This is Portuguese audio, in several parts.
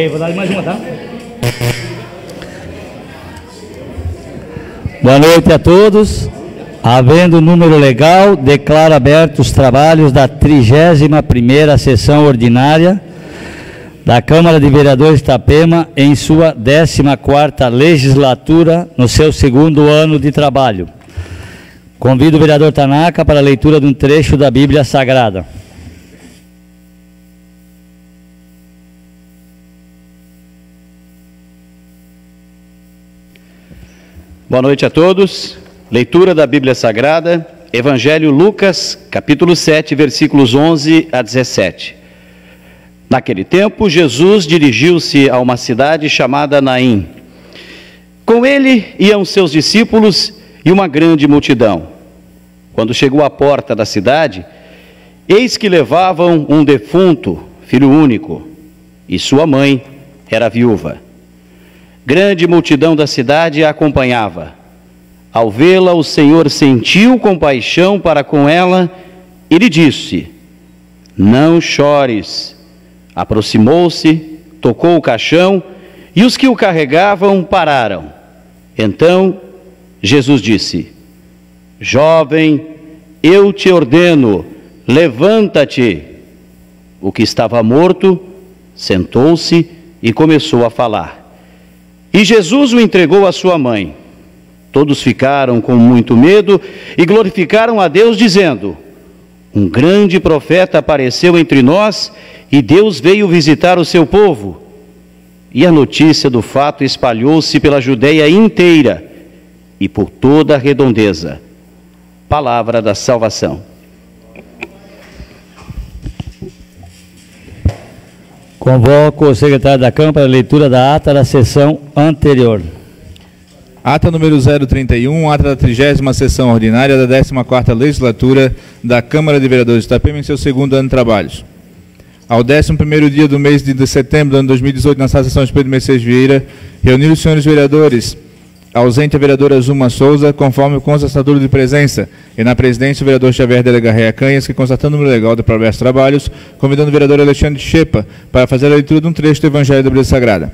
Ei, vou dar mais uma, tá? Boa noite a todos. Havendo número legal, declaro abertos os trabalhos da 31ª sessão ordinária da Câmara de Vereadores de Itapema em sua 14ª legislatura, no seu segundo ano de trabalho. Convido o vereador Tanaka para a leitura de um trecho da Bíblia Sagrada. Boa noite a todos. Leitura da Bíblia Sagrada, Evangelho Lucas, capítulo 7, versículos 11 a 17. Naquele tempo, Jesus dirigiu-se a uma cidade chamada Naim. Com ele iam seus discípulos e uma grande multidão. Quando chegou à porta da cidade, eis que levavam um defunto, filho único, e sua mãe era viúva. Grande multidão da cidade a acompanhava. Ao vê-la, o Senhor sentiu compaixão para com ela e lhe disse: Não chores. Aproximou-se, tocou o caixão e os que o carregavam pararam. Então Jesus disse: Jovem, eu te ordeno, levanta-te. O que estava morto sentou-se e começou a falar. E Jesus o entregou à sua mãe. Todos ficaram com muito medo e glorificaram a Deus, dizendo: Um grande profeta apareceu entre nós e Deus veio visitar o seu povo. E a notícia do fato espalhou-se pela Judéia inteira e por toda a redondeza. Palavra da salvação. Convoco o secretário da Câmara para a leitura da ata da sessão anterior. Ata número 031, ata da 30 sessão ordinária da 14ª legislatura da Câmara de Vereadores de Itapema em seu segundo ano de trabalhos. Ao 11º dia do mês de setembro ano 2018, na sessão de Pedro Mercedes Vieira, reuniram os senhores vereadores ausente a vereadora Zuma Souza, conforme o constatador de presença, e na presidência o vereador Xavier Delegarreia Canhas, que constatando o número legal do Progresso Trabalhos, convidando o vereador Alexandre Chepa para fazer a leitura de um trecho do Evangelho da Bíblia Sagrada.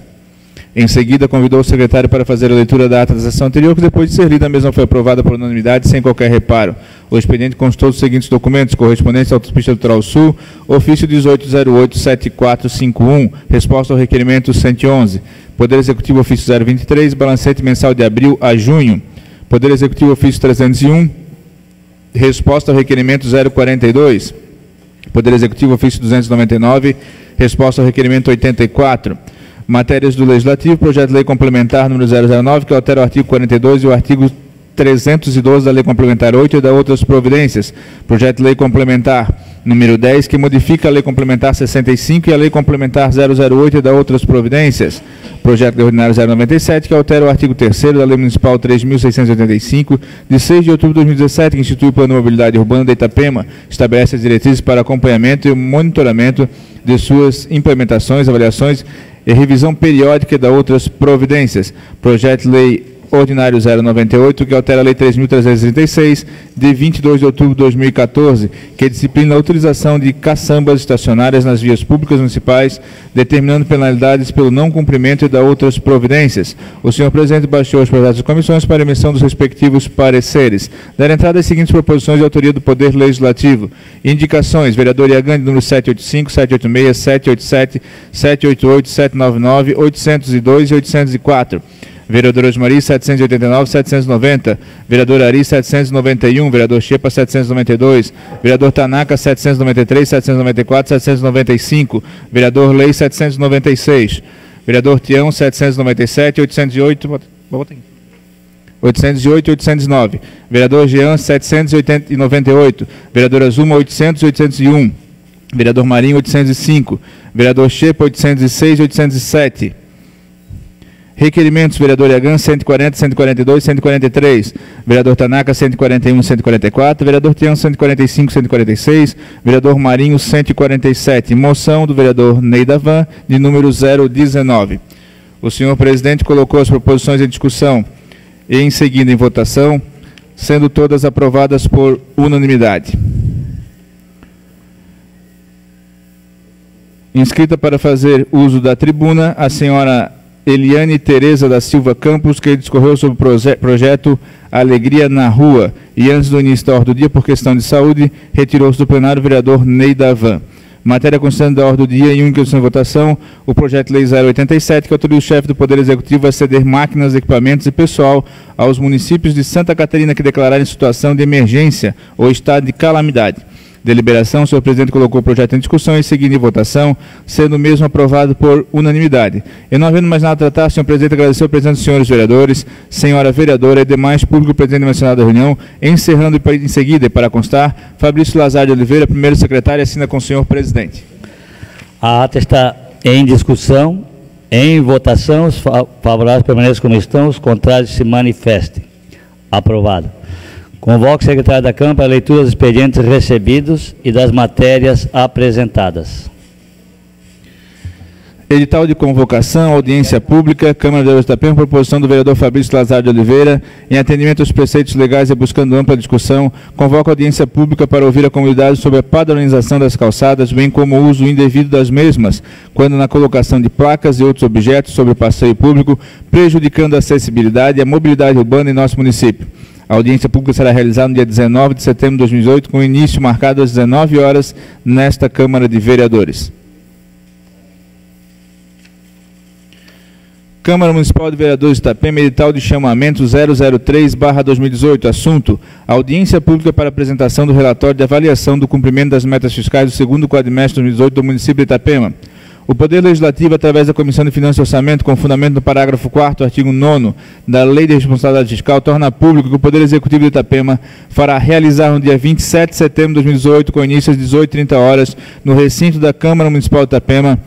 Em seguida, convidou o secretário para fazer a leitura da ata da sessão anterior, que depois de ser lida, a mesma foi aprovada por unanimidade, sem qualquer reparo. O expediente constou dos seguintes documentos, correspondentes à Autopista Litoral Sul, ofício 1808-7451, resposta ao requerimento 111, Poder Executivo ofício 023, balancete mensal de abril a junho, Poder Executivo ofício 301, resposta ao requerimento 042, Poder Executivo ofício 299, resposta ao requerimento 84, Matérias do Legislativo, projeto de lei complementar número 009, que altera o artigo 42 e o artigo 312 da Lei Complementar 8 e da outras providências. Projeto de Lei Complementar número 10, que modifica a Lei Complementar 65 e a Lei Complementar 008 e da outras providências. Projeto de Ordinário 097, que altera o artigo 3 da Lei Municipal 3.685, de 6 de outubro de 2017, que institui o Plano de Mobilidade Urbana de Itapema, estabelece as diretrizes para acompanhamento e monitoramento de suas implementações, avaliações e revisão periódica da outras providências. Projeto de Lei Ordinário 098, que altera a Lei 3.336, de 22 de outubro de 2014, que disciplina a utilização de caçambas estacionárias nas vias públicas municipais, determinando penalidades pelo não cumprimento e da outras providências. O senhor presidente baixou os projetos das comissões para emissão dos respectivos pareceres. Dar entrada às seguintes proposições de autoria do Poder Legislativo. Indicações: vereador Iagande, número 785, 786, 787, 788, 799, 802 e 804. Vereador Osmari, 789, 790. Vereador Ari, 791. Vereador Chepa, 792. Vereador Tanaka, 793, 794, 795. Vereador Lei, 796. Vereador Tião, 797, 808. Bota aqui. 808 e 809. Vereador Jean, 798. Vereador Azuma, 800 e 801. Vereador Marinho, 805. Vereador Chepa, 806 e 807. Requerimentos, vereador Iagan, 140, 142, 143. Vereador Tanaka, 141, 144. Vereador Tião, 145, 146. Vereador Marinho, 147. Moção do vereador Neidavan, de número 019. O senhor presidente colocou as proposições em discussão e em seguida em votação, sendo todas aprovadas por unanimidade. Inscrita para fazer uso da tribuna, a senhora Eliane Tereza da Silva Campos, que discorreu sobre o projeto Alegria na Rua. E antes do início da ordem do dia, por questão de saúde, retirou-se do plenário o vereador Ney Davan. Matéria constante da ordem do dia e única de votação, o projeto lei 087, que autoriza o chefe do Poder Executivo a ceder máquinas, equipamentos e pessoal aos municípios de Santa Catarina que declararem situação de emergência ou estado de calamidade. Deliberação, o senhor presidente colocou o projeto em discussão e seguindo em votação, sendo mesmo aprovado por unanimidade. E não havendo mais nada a tratar, senhor presidente, agradecer ao presidente senhores vereadores, senhora vereadora e demais público presente mencionado da reunião, encerrando em seguida, e para constar, Fabrício Lazar de Oliveira, primeiro secretário, assina com o senhor presidente. A ata está em discussão, em votação, os favoráveis permaneçam como estão, os contrários se manifestem. Aprovado. Convoco o secretário da Câmara para a leitura dos expedientes recebidos e das matérias apresentadas. Edital de convocação, audiência pública, Câmara de Penha, proposição do vereador Fabrício Lazar de Oliveira, em atendimento aos preceitos legais e buscando ampla discussão, convoca audiência pública para ouvir a comunidade sobre a padronização das calçadas, bem como o uso indevido das mesmas, quando na colocação de placas e outros objetos sobre o passeio público, prejudicando a acessibilidade e a mobilidade urbana em nosso município. A audiência pública será realizada no dia 19 de setembro de 2018, com início marcado às 19 horas nesta Câmara de Vereadores. Câmara Municipal de Vereadores de Itapema, edital de chamamento 003-2018. Assunto: audiência pública para apresentação do relatório de avaliação do cumprimento das metas fiscais do segundo quadrimestre de 2018 do município de Itapema. O Poder Legislativo, através da Comissão de Finanças e Orçamento, com fundamento no parágrafo 4 artigo 9 da Lei de Responsabilidade Fiscal, torna público que o Poder Executivo de Itapema fará realizar no dia 27 de setembro de 2018, com início às 18h30 horas, no recinto da Câmara Municipal de Itapema,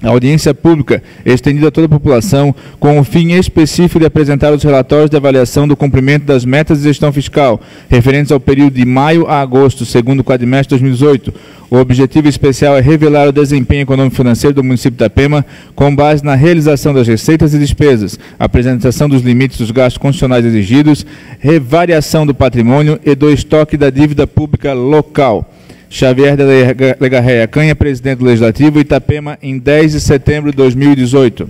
a audiência pública estendida a toda a população, com o fim específico de apresentar os relatórios de avaliação do cumprimento das metas de gestão fiscal, referentes ao período de maio a agosto, segundo o quadrimestre de 2018. O objetivo especial é revelar o desempenho econômico financeiro do município de Itapema, com base na realização das receitas e despesas, apresentação dos limites dos gastos constitucionais exigidos, revariação do patrimônio e do estoque da dívida pública local. Xavier de Legarreia Canha, presidente do Legislativo, Itapema, em 10 de setembro de 2018.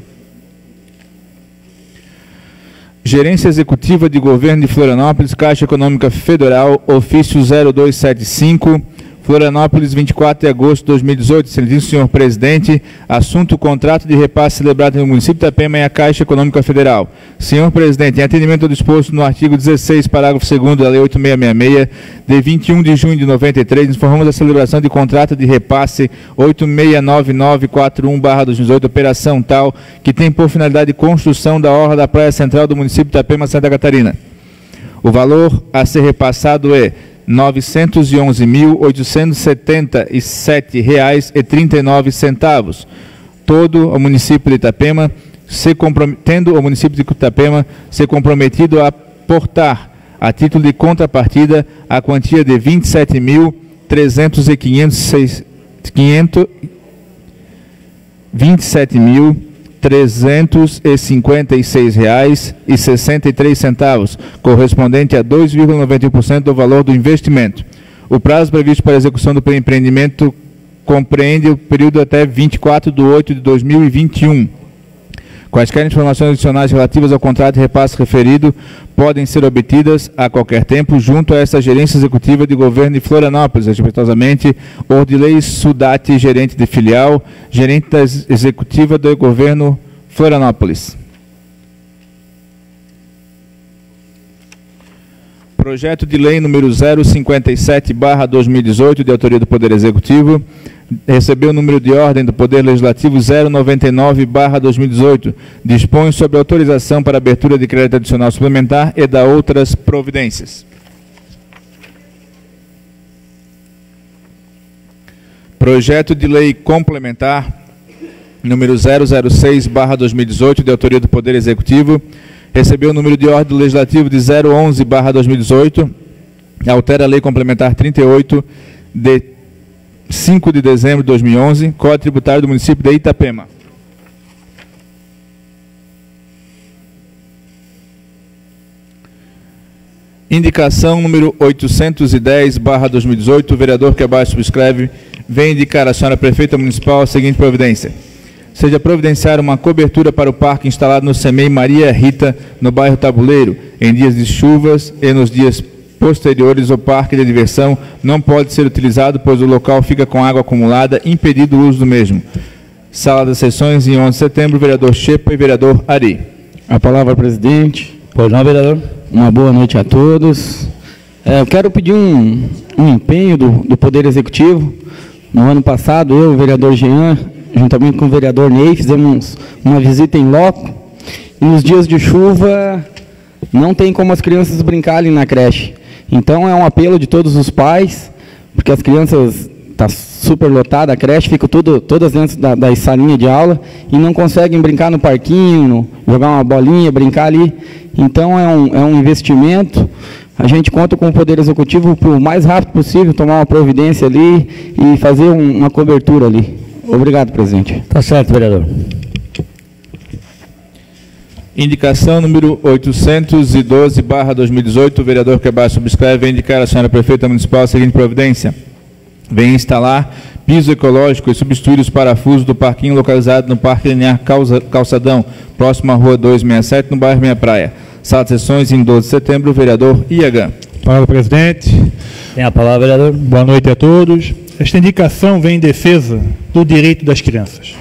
Gerência Executiva de Governo de Florianópolis, Caixa Econômica Federal, ofício 0275 Florianópolis, 24 de agosto de 2018. Excelentíssimo senhor presidente, assunto contrato de repasse celebrado no município de Itapema e a Caixa Econômica Federal. Senhor presidente, em atendimento ao disposto no artigo 16, parágrafo 2 da Lei 8666, de 21 de junho de 93, informamos a celebração de contrato de repasse 869941-2018, operação tal, que tem por finalidade de construção da orla da Praia Central do município de Itapema, Santa Catarina. O valor a ser repassado é R$ 911.877,39. Todo o município de Itapema, se tendo o município de Itapema se comprometido a aportar, a título de contrapartida, a quantia de 27.300 reais e centavos, correspondente a 2,91% do valor do investimento. O prazo previsto para execução do empreendimento compreende o período até 24 de 8 de 2021. Quaisquer informações adicionais relativas ao contrato de repasse referido podem ser obtidas a qualquer tempo junto a essa gerência executiva de governo de Florianópolis, respeitosamente, Ordilei Sudati, gerente de filial, gerente executiva do governo Florianópolis. Projeto de lei número 057/2018, de autoria do Poder Executivo, recebeu o número de ordem do Poder Legislativo 099/2018. Dispõe sobre autorização para abertura de crédito adicional suplementar e da outras providências. Projeto de lei complementar número 006/2018, de autoria do Poder Executivo, recebeu o número de ordem do Legislativo de 011/2018. Altera a Lei Complementar 38 de 5 de dezembro de 2011, Código Tributário do município de Itapema. Indicação número 810, barra 2018, o vereador que abaixo subscreve, vem indicar a senhora prefeita municipal a seguinte providência. Seja providenciar uma cobertura para o parque instalado no SEMEI Maria Rita, no bairro Tabuleiro, em dias de chuvas e nos dias posteriores o parque de diversão não pode ser utilizado, pois o local fica com água acumulada, impedido o uso do mesmo. Sala das sessões, em 11 de setembro, vereador Chepa e vereador Ari. A palavra, presidente. Pois não, vereador? Uma boa noite a todos. É, eu quero pedir um, um empenho do, do Poder Executivo. No ano passado, eu, o vereador Jean, juntamente com o vereador Ney, fizemos uma visita em loco. E nos dias de chuva, não tem como as crianças brincarem na creche. Então, é um apelo de todos os pais, porque as crianças está super lotada, a creche fica tudo, todas dentro da, das salinhas de aula e não conseguem brincar no parquinho, jogar uma bolinha, brincar ali. Então é um, é um investimento. A gente conta com o Poder Executivo para o mais rápido possível tomar uma providência ali e fazer um, uma cobertura ali. Obrigado, presidente. Tá certo, vereador. Indicação número 812, barra 2018, o vereador que abaixo subscreve indicar a senhora prefeita municipal a seguinte providência vem instalar piso ecológico e substituir os parafusos do parquinho localizado no Parque Linear Calçadão, próximo à Rua 267, no bairro Minha Praia. Sala de sessões em 12 de setembro, vereador Iagan. Palavra, presidente. Tem a palavra, vereador. Boa noite a todos. Esta indicação vem em defesa do direito das crianças.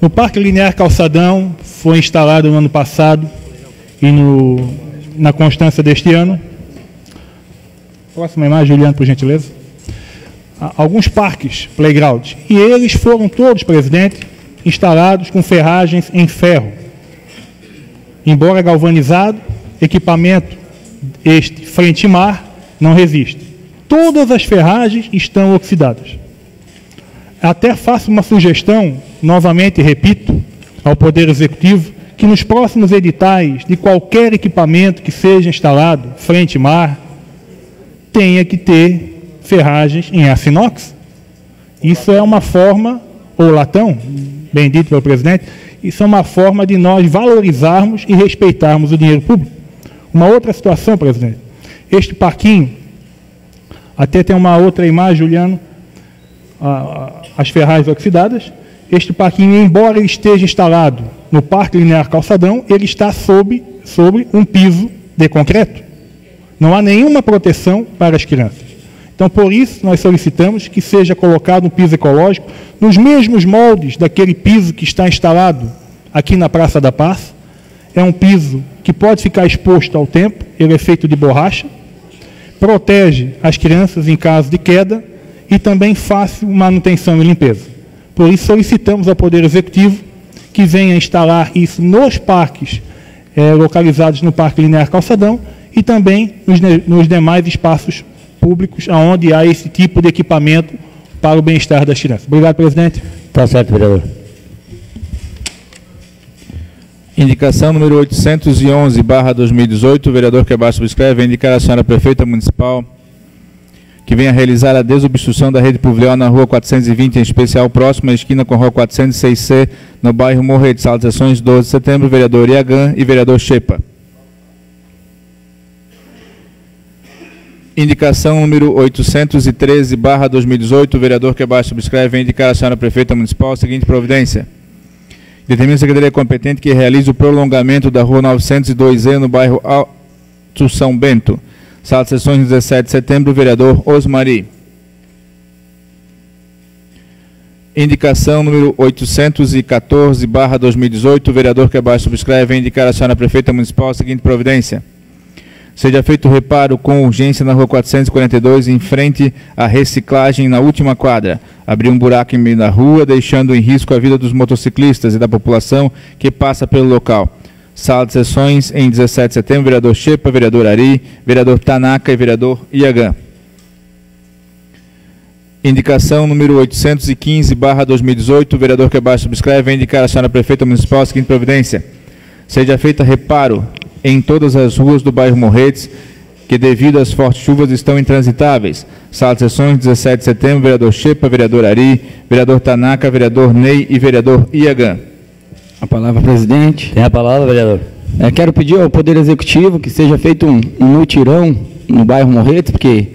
O Parque Linear Calçadão foi instalado no ano passado e no, na constância deste ano. Próxima imagem, Juliano, por gentileza alguns parques, playgrounds, e eles foram todos, presidente, instalados com ferragens em ferro. Embora galvanizado, equipamento este frente-mar não resiste. Todas as ferragens estão oxidadas. Até faço uma sugestão, novamente repito, ao Poder Executivo, que nos próximos editais de qualquer equipamento que seja instalado frente-mar, tenha que ter ferragens em aço inox. Isso é uma forma, ou latão, bem dito pelo presidente, isso é uma forma de nós valorizarmos e respeitarmos o dinheiro público. Uma outra situação, presidente, este parquinho, até tem uma outra imagem, Juliano, as ferragens oxidadas, este parquinho, embora esteja instalado no Parque Linear Calçadão, ele está sob, sobre um piso de concreto. Não há nenhuma proteção para as crianças. Então, por isso, nós solicitamos que seja colocado um piso ecológico nos mesmos moldes daquele piso que está instalado aqui na Praça da Paz. É um piso que pode ficar exposto ao tempo, ele é feito de borracha, protege as crianças em caso de queda e também fácil manutenção e limpeza. Por isso, solicitamos ao Poder Executivo que venha instalar isso nos parques é, localizados no Parque Linear Calçadão e também nos, nos demais espaços públicos onde há esse tipo de equipamento para o bem-estar das crianças. Obrigado, presidente. Está certo, vereador. Indicação número 811, barra 2018, o vereador que abaixo subscreve, indicar a senhora prefeita municipal que venha realizar a desobstrução da rede pluvial na rua 420, em especial próxima à esquina com a rua 406C, no bairro Morrete, sala de sessões 12 de setembro, vereador Iagan e vereador Chepa. Indicação número 813, barra 2018, o vereador que abaixo subscreve indicar a senhora prefeita municipal a seguinte providência. Determina a Secretaria competente que realize o prolongamento da rua 902E no bairro Alto São Bento. Sala de sessões 17 de setembro, vereador Osmari. Indicação número 814, barra 2018, o vereador que abaixo subscreve vem indicar a senhora prefeita municipal a seguinte providência seja feito reparo com urgência na rua 442, em frente à reciclagem na última quadra. Abrir um buraco em meio da rua, deixando em risco a vida dos motociclistas e da população que passa pelo local. Sala de sessões em 17 de setembro, vereador Chepa, vereador Ari, vereador Tanaka e vereador Iagan. Indicação número 815, barra 2018, o vereador que abaixo subscreve, indicar a senhora prefeita municipal a seguinte providência. Seja feita reparo em todas as ruas do bairro Morretes, que devido às fortes chuvas estão intransitáveis. Sala de sessões, 17 de setembro, vereador Chepa, vereador Ari, vereador Tanaka, vereador Ney e vereador Iagan. A palavra, presidente. Tem a palavra, vereador. É, quero pedir ao Poder Executivo que seja feito um, um mutirão no bairro Morretes, porque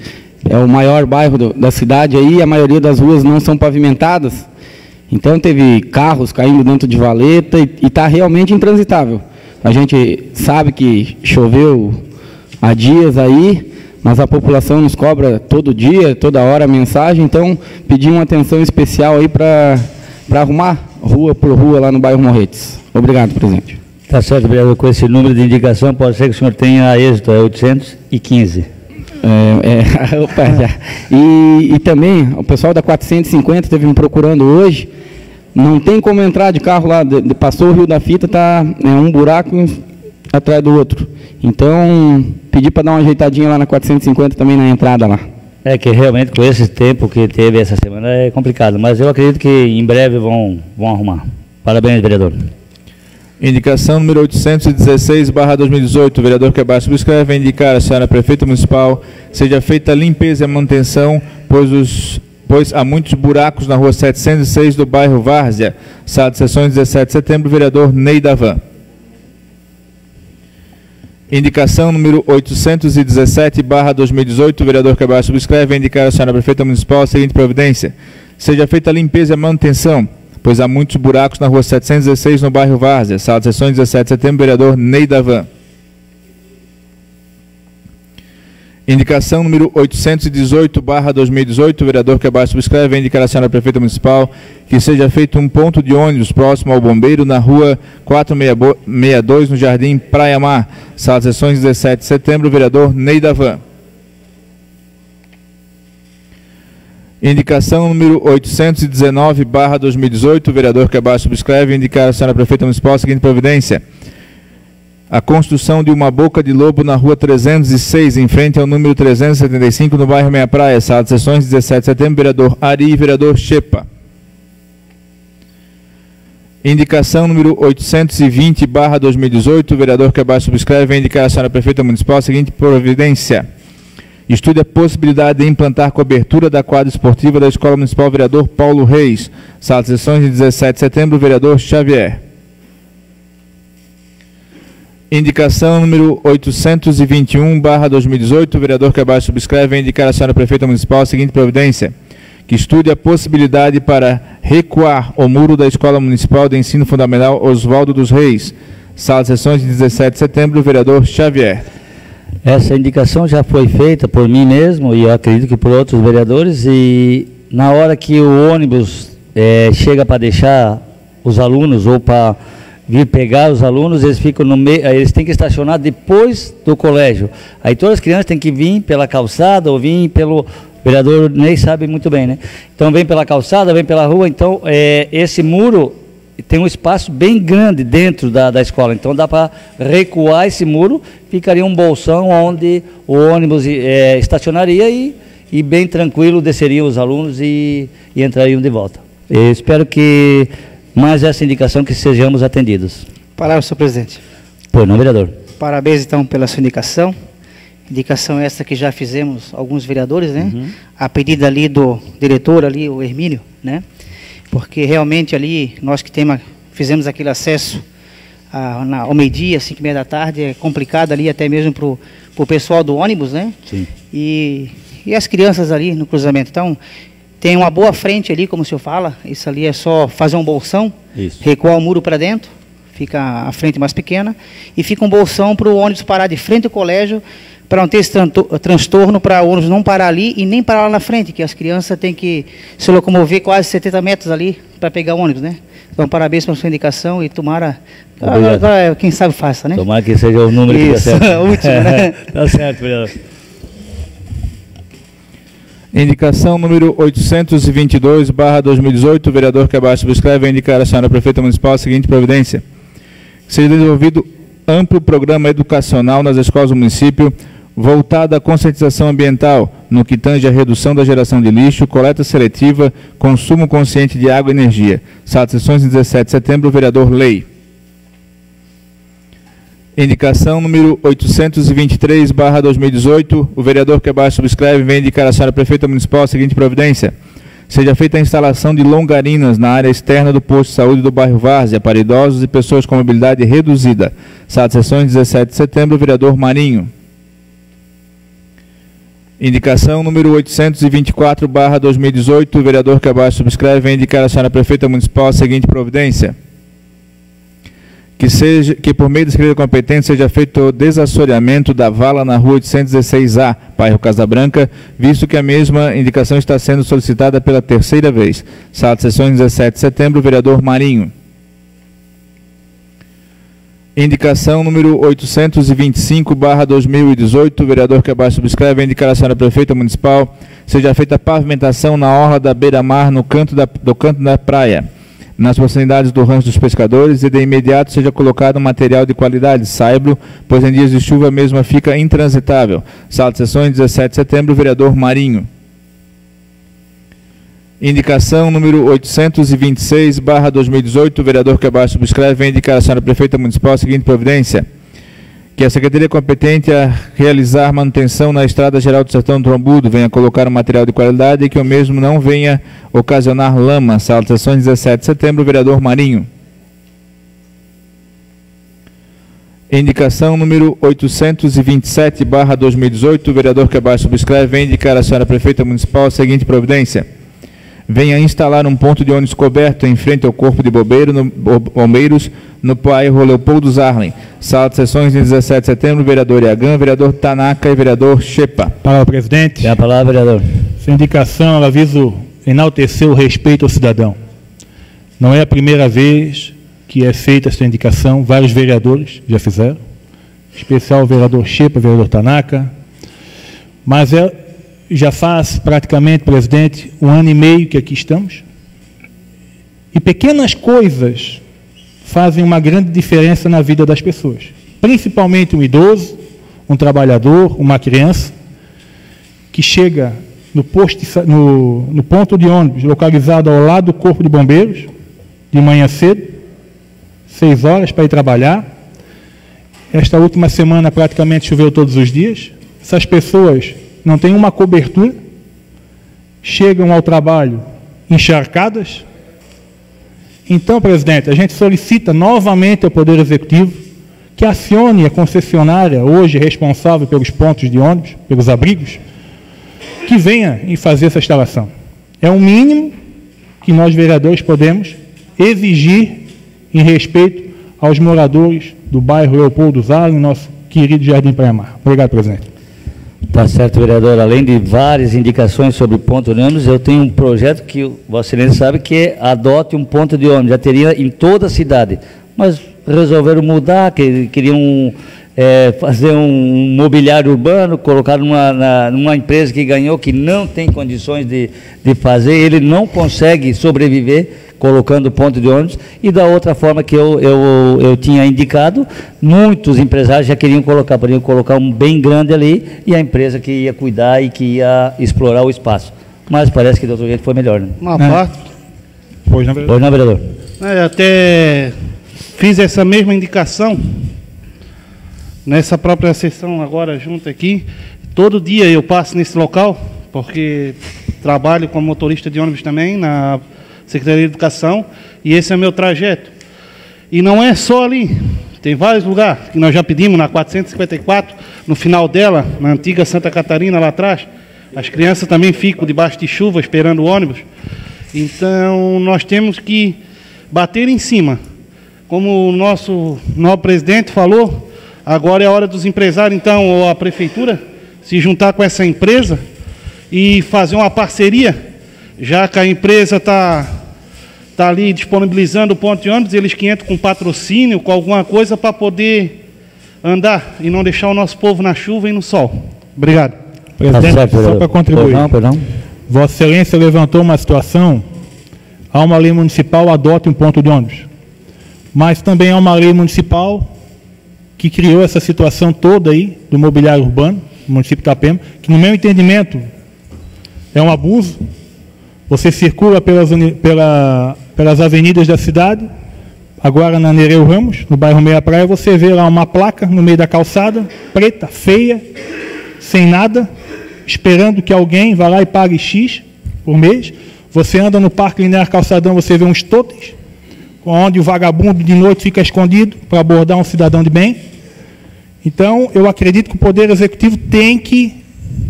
é o maior bairro do, da cidade aí, a maioria das ruas não são pavimentadas. Então teve carros caindo dentro de valeta e está realmente intransitável. A gente sabe que choveu há dias aí, mas a população nos cobra todo dia, toda hora mensagem, então pedi uma atenção especial aí para arrumar rua por rua lá no bairro Morretes. Obrigado, presidente. Tá certo, vereador. Com esse número de indicação, pode ser que o senhor tenha êxito, é 815. É, é, opa. E, e também, o pessoal da 450 esteve me procurando hoje, não tem como entrar de carro lá, de, de, passou o Rio da Fita, tá é, um buraco atrás do outro. Então, pedi para dar uma ajeitadinha lá na 450 também na entrada lá. É que realmente com esse tempo que teve essa semana é complicado, mas eu acredito que em breve vão, vão arrumar. Parabéns, vereador. Indicação número 816, barra 2018, vereador Quebar subscreve indicar a senhora prefeita municipal seja feita a limpeza e a manutenção, pois, os, pois há muitos buracos na rua 706 do bairro Várzea. Sala de sessões 17 de setembro, vereador Ney Davan. Indicação número 817, barra 2018, vereador Quebar subscreve indicar a senhora prefeita municipal a seguinte providência. Seja feita a limpeza e a manutenção pois há muitos buracos na rua 716, no bairro Várzea. Sala de sessões, 17 de setembro, vereador Ney Davan. Indicação número 818, barra 2018, vereador que abaixo subscreve, indicar a senhora prefeita municipal que seja feito um ponto de ônibus próximo ao bombeiro na rua 462, no Jardim Praia Mar. Sala sessões, 17 de setembro, vereador Ney Davan. Indicação número 819, barra 2018, o vereador que abaixo subscreve, indicar a senhora prefeita municipal a seguinte providência. A construção de uma boca de lobo na rua 306, em frente ao número 375, no bairro Meia Praia, sala de sessões, 17 de setembro, vereador Ari e vereador Chepa. Indicação número 820, barra 2018, o vereador que abaixo subscreve, indicar a senhora prefeita municipal a seguinte providência. Estude a possibilidade de implantar cobertura da quadra esportiva da Escola Municipal Vereador Paulo Reis. Sala de sessões de 17 de setembro, vereador Xavier. Indicação número 821, barra 2018, o vereador que abaixo subscreve indicar à senhora prefeita municipal a seguinte providência. Que estude a possibilidade para recuar o muro da Escola Municipal de Ensino Fundamental Oswaldo dos Reis. Sala de sessões de 17 de setembro, vereador Xavier. Essa indicação já foi feita por mim mesmo e eu acredito que por outros vereadores e na hora que o ônibus é, chega para deixar os alunos ou para vir pegar os alunos, eles ficam no meio, eles têm que estacionar depois do colégio. Aí todas as crianças têm que vir pela calçada ou vir pelo o vereador nem sabe muito bem, né? Então vem pela calçada, vem pela rua, então é, esse muro tem um espaço bem grande dentro da, da escola, então dá para recuar esse muro, ficaria um bolsão onde o ônibus é, estacionaria e, e bem tranquilo desceriam os alunos e, e entrariam de volta. Eu espero que mais essa indicação que sejamos atendidos. Palavra, senhor presidente. Pois não, vereador. Parabéns, então, pela sua indicação. Indicação essa que já fizemos alguns vereadores, né? Uhum. A pedido ali do diretor ali, o Hermínio, né? porque realmente ali, nós que temos, fizemos aquele acesso a, na, ao meio-dia, cinco e meia da tarde, é complicado ali até mesmo para o pessoal do ônibus, né? Sim. E, e as crianças ali no cruzamento. Então, tem uma boa frente ali, como o senhor fala, isso ali é só fazer um bolsão, isso. recuar o muro para dentro, fica a frente mais pequena, e fica um bolsão para o ônibus parar de frente ao colégio, para não ter esse transtorno, para o ônibus não parar ali e nem parar lá na frente, que as crianças têm que se locomover quase 70 metros ali para pegar o ônibus, né? Então, parabéns pela sua indicação e tomara. Agora, quem sabe faça, né? Tomara que seja o número Isso, que dá certo. último, né? tá certo, vereador. Indicação número 822, barra 2018, o vereador que abaixo subscreve indicar a senhora prefeita municipal a seguinte providência. Seja desenvolvido amplo programa educacional nas escolas do município voltada à conscientização ambiental, no que tange à redução da geração de lixo, coleta seletiva, consumo consciente de água e energia. De sessões, 17 de setembro, vereador Lei. Indicação número 823, barra 2018, o vereador que abaixo subscreve vem indicar à senhora prefeita municipal a seguinte providência. Seja feita a instalação de longarinas na área externa do posto de saúde do bairro Várzea para idosos e pessoas com mobilidade reduzida. Sala sessões, 17 de setembro, vereador Marinho. Indicação número 824, barra 2018, o vereador que abaixo subscreve vem indicar à senhora prefeita municipal a seguinte providência. Que, seja, que por meio da escrita competente seja feito o desassoreamento da vala na rua 816A, bairro Casa Branca, visto que a mesma indicação está sendo solicitada pela terceira vez. Sala de sessões 17 de setembro, vereador Marinho. Indicação número 825, barra 2018, o vereador que abaixo subscreve, indicar à senhora prefeita municipal, seja feita pavimentação na orla da beira-mar no canto da, do canto da praia, nas proximidades do rancho dos pescadores, e de imediato seja colocado material de qualidade, saibro, pois em dias de chuva a mesma fica intransitável. Sala de sessões, 17 de setembro, vereador Marinho. Indicação número 826, barra 2018, o vereador que abaixo subscreve, vem indicar à senhora prefeita municipal a seguinte providência. Que a Secretaria competente a realizar manutenção na Estrada Geral do Sertão do Trombudo venha colocar um material de qualidade e que o mesmo não venha ocasionar lama. De sessões 17 de setembro, vereador Marinho. Indicação número 827, barra 2018, o vereador que abaixo subscreve, vem indicar à senhora prefeita municipal a seguinte providência venha instalar um ponto de ônibus coberto em frente ao Corpo de Bombeiro, no, Bombeiros no bairro Leopoldo Zarlem. Sala de sessões de 17 de setembro, vereador Iagan, vereador Tanaka e vereador Shepa. Palavra, presidente. Tem a palavra, vereador. Essa indicação, ela visa enaltecer o respeito ao cidadão. Não é a primeira vez que é feita essa indicação, vários vereadores já fizeram, em especial o vereador Shepa, o vereador Tanaka, mas é já faz praticamente, presidente, um ano e meio que aqui estamos. E pequenas coisas fazem uma grande diferença na vida das pessoas. Principalmente um idoso, um trabalhador, uma criança, que chega no, posto, no, no ponto de ônibus localizado ao lado do Corpo de Bombeiros, de manhã cedo, seis horas para ir trabalhar. Esta última semana praticamente choveu todos os dias. Essas pessoas não têm uma cobertura, chegam ao trabalho encharcadas. Então, presidente, a gente solicita novamente ao Poder Executivo que acione a concessionária, hoje responsável pelos pontos de ônibus, pelos abrigos, que venha e fazer essa instalação. É o mínimo que nós, vereadores, podemos exigir em respeito aos moradores do bairro Leopoldo Zalo, nosso querido Jardim Praia Mar. Obrigado, presidente. Tá certo, vereador. Além de várias indicações sobre ponto de ônibus, eu tenho um projeto que o Vossa Excelência sabe que é adote um ponto de ônibus. Já teria em toda a cidade. Mas resolveram mudar, que queriam é, fazer um mobiliário urbano, colocar numa, na, numa empresa que ganhou, que não tem condições de, de fazer, ele não consegue sobreviver colocando ponto de ônibus, e da outra forma que eu, eu, eu tinha indicado, muitos empresários já queriam colocar, poderiam colocar um bem grande ali, e a empresa que ia cuidar e que ia explorar o espaço. Mas parece que do outro jeito foi melhor. Né? Uma é. parte. Pois não, vereador. Pois não, vereador. É, até fiz essa mesma indicação nessa própria sessão agora junto aqui. Todo dia eu passo nesse local, porque trabalho como motorista de ônibus também na Secretaria de Educação, e esse é meu trajeto. E não é só ali, tem vários lugares que nós já pedimos, na 454, no final dela, na antiga Santa Catarina, lá atrás. As crianças também ficam debaixo de chuva esperando o ônibus. Então, nós temos que bater em cima. Como o nosso novo presidente falou, agora é a hora dos empresários, então, ou a prefeitura, se juntar com essa empresa e fazer uma parceria, já que a empresa está está ali disponibilizando o ponto de ônibus, eles que entram com patrocínio, com alguma coisa para poder andar e não deixar o nosso povo na chuva e no sol. Obrigado. Presidente, tá só para contribuir. Perdão, perdão. Vossa Excelência levantou uma situação, há uma lei municipal, adote um ponto de ônibus. Mas também há uma lei municipal que criou essa situação toda aí do mobiliário urbano, do município de Itapema, que no meu entendimento é um abuso. Você circula pelas, pela, pelas avenidas da cidade, agora na Nereu Ramos, no bairro Meia Praia, você vê lá uma placa no meio da calçada, preta, feia, sem nada, esperando que alguém vá lá e pague X por mês. Você anda no Parque Linear Calçadão, você vê uns totens, onde o vagabundo de noite fica escondido para abordar um cidadão de bem. Então, eu acredito que o Poder Executivo tem que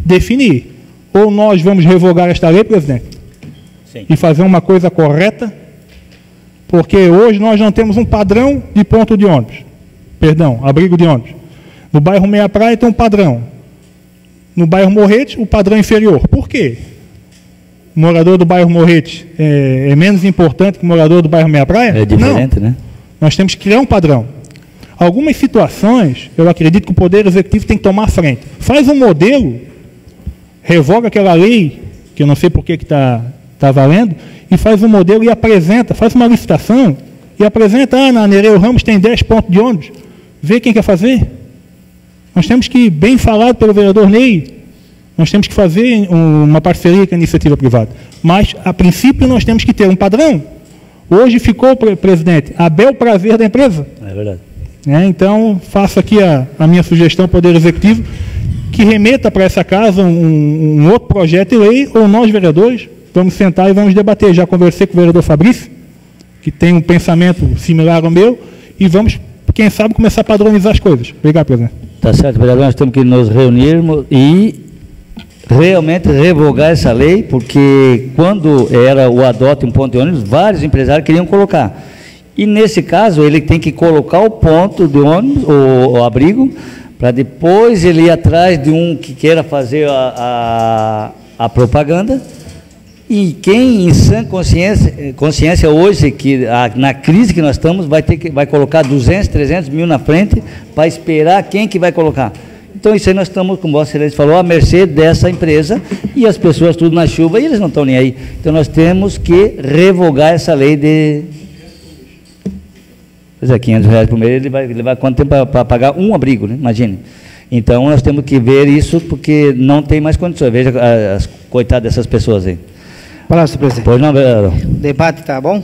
definir. Ou nós vamos revogar esta lei, presidente, Sim. e fazer uma coisa correta, porque hoje nós não temos um padrão de ponto de ônibus. Perdão, abrigo de ônibus. No bairro Meia Praia tem um padrão. No bairro Morrete, o padrão é inferior. Por quê? O morador do bairro Morrete é, é menos importante que o morador do bairro Meia Praia? É diferente, Não. né? Nós temos que criar um padrão. Algumas situações, eu acredito que o Poder Executivo tem que tomar a frente. Faz um modelo, revoga aquela lei, que eu não sei por que está tá valendo, e faz um modelo e apresenta, faz uma licitação e apresenta, ah, na Nereu Ramos tem 10 pontos de ônibus, vê quem quer fazer. Nós temos que, bem falado pelo vereador Ney, nós temos que fazer um- uma parceria com a iniciativa privada. Mas, a princípio, nós temos que ter um padrão. Hoje ficou, pre- presidente, a bel prazer da empresa. É verdade. né? Então, faço aqui a, a minha sugestão ao Poder Executivo que remeta para essa casa um, um outro projeto de lei, ou nós, vereadores, vamos sentar e vamos debater. Já conversei com o vereador Fabrício, que tem um pensamento similar ao meu, e vamos, quem sabe, começar a padronizar as coisas. Obrigado, presidente. Tá certo, vereador, nós temos que nos reunirmos e realmente revogar essa lei, porque quando era o adote um ponto de ônibus, vários empresários queriam colocar. E nesse caso, ele tem que colocar o ponto de ônibus, o, o abrigo, para depois ele ir atrás de um que queira fazer a, a, a propaganda. E quem em sã consciência, consciência hoje, que a- na crise que nós estamos, vai ter que vai colocar 200, 300 mil na frente para esperar quem que vai colocar. Então isso aí nós estamos, como Vossa Excelência falou, à mercê dessa empresa e as pessoas tudo na chuva e eles não estão nem aí. Então nós temos que revogar essa lei de... Pois é, 500 reais por mês, ele vai levar quanto tempo para pagar um abrigo, né? Imagine. Então nós temos que ver isso porque não tem mais condições. Veja ah, as coitadas dessas pessoas aí. Palavra, presidente. Pois não, vereador? O debate está bom.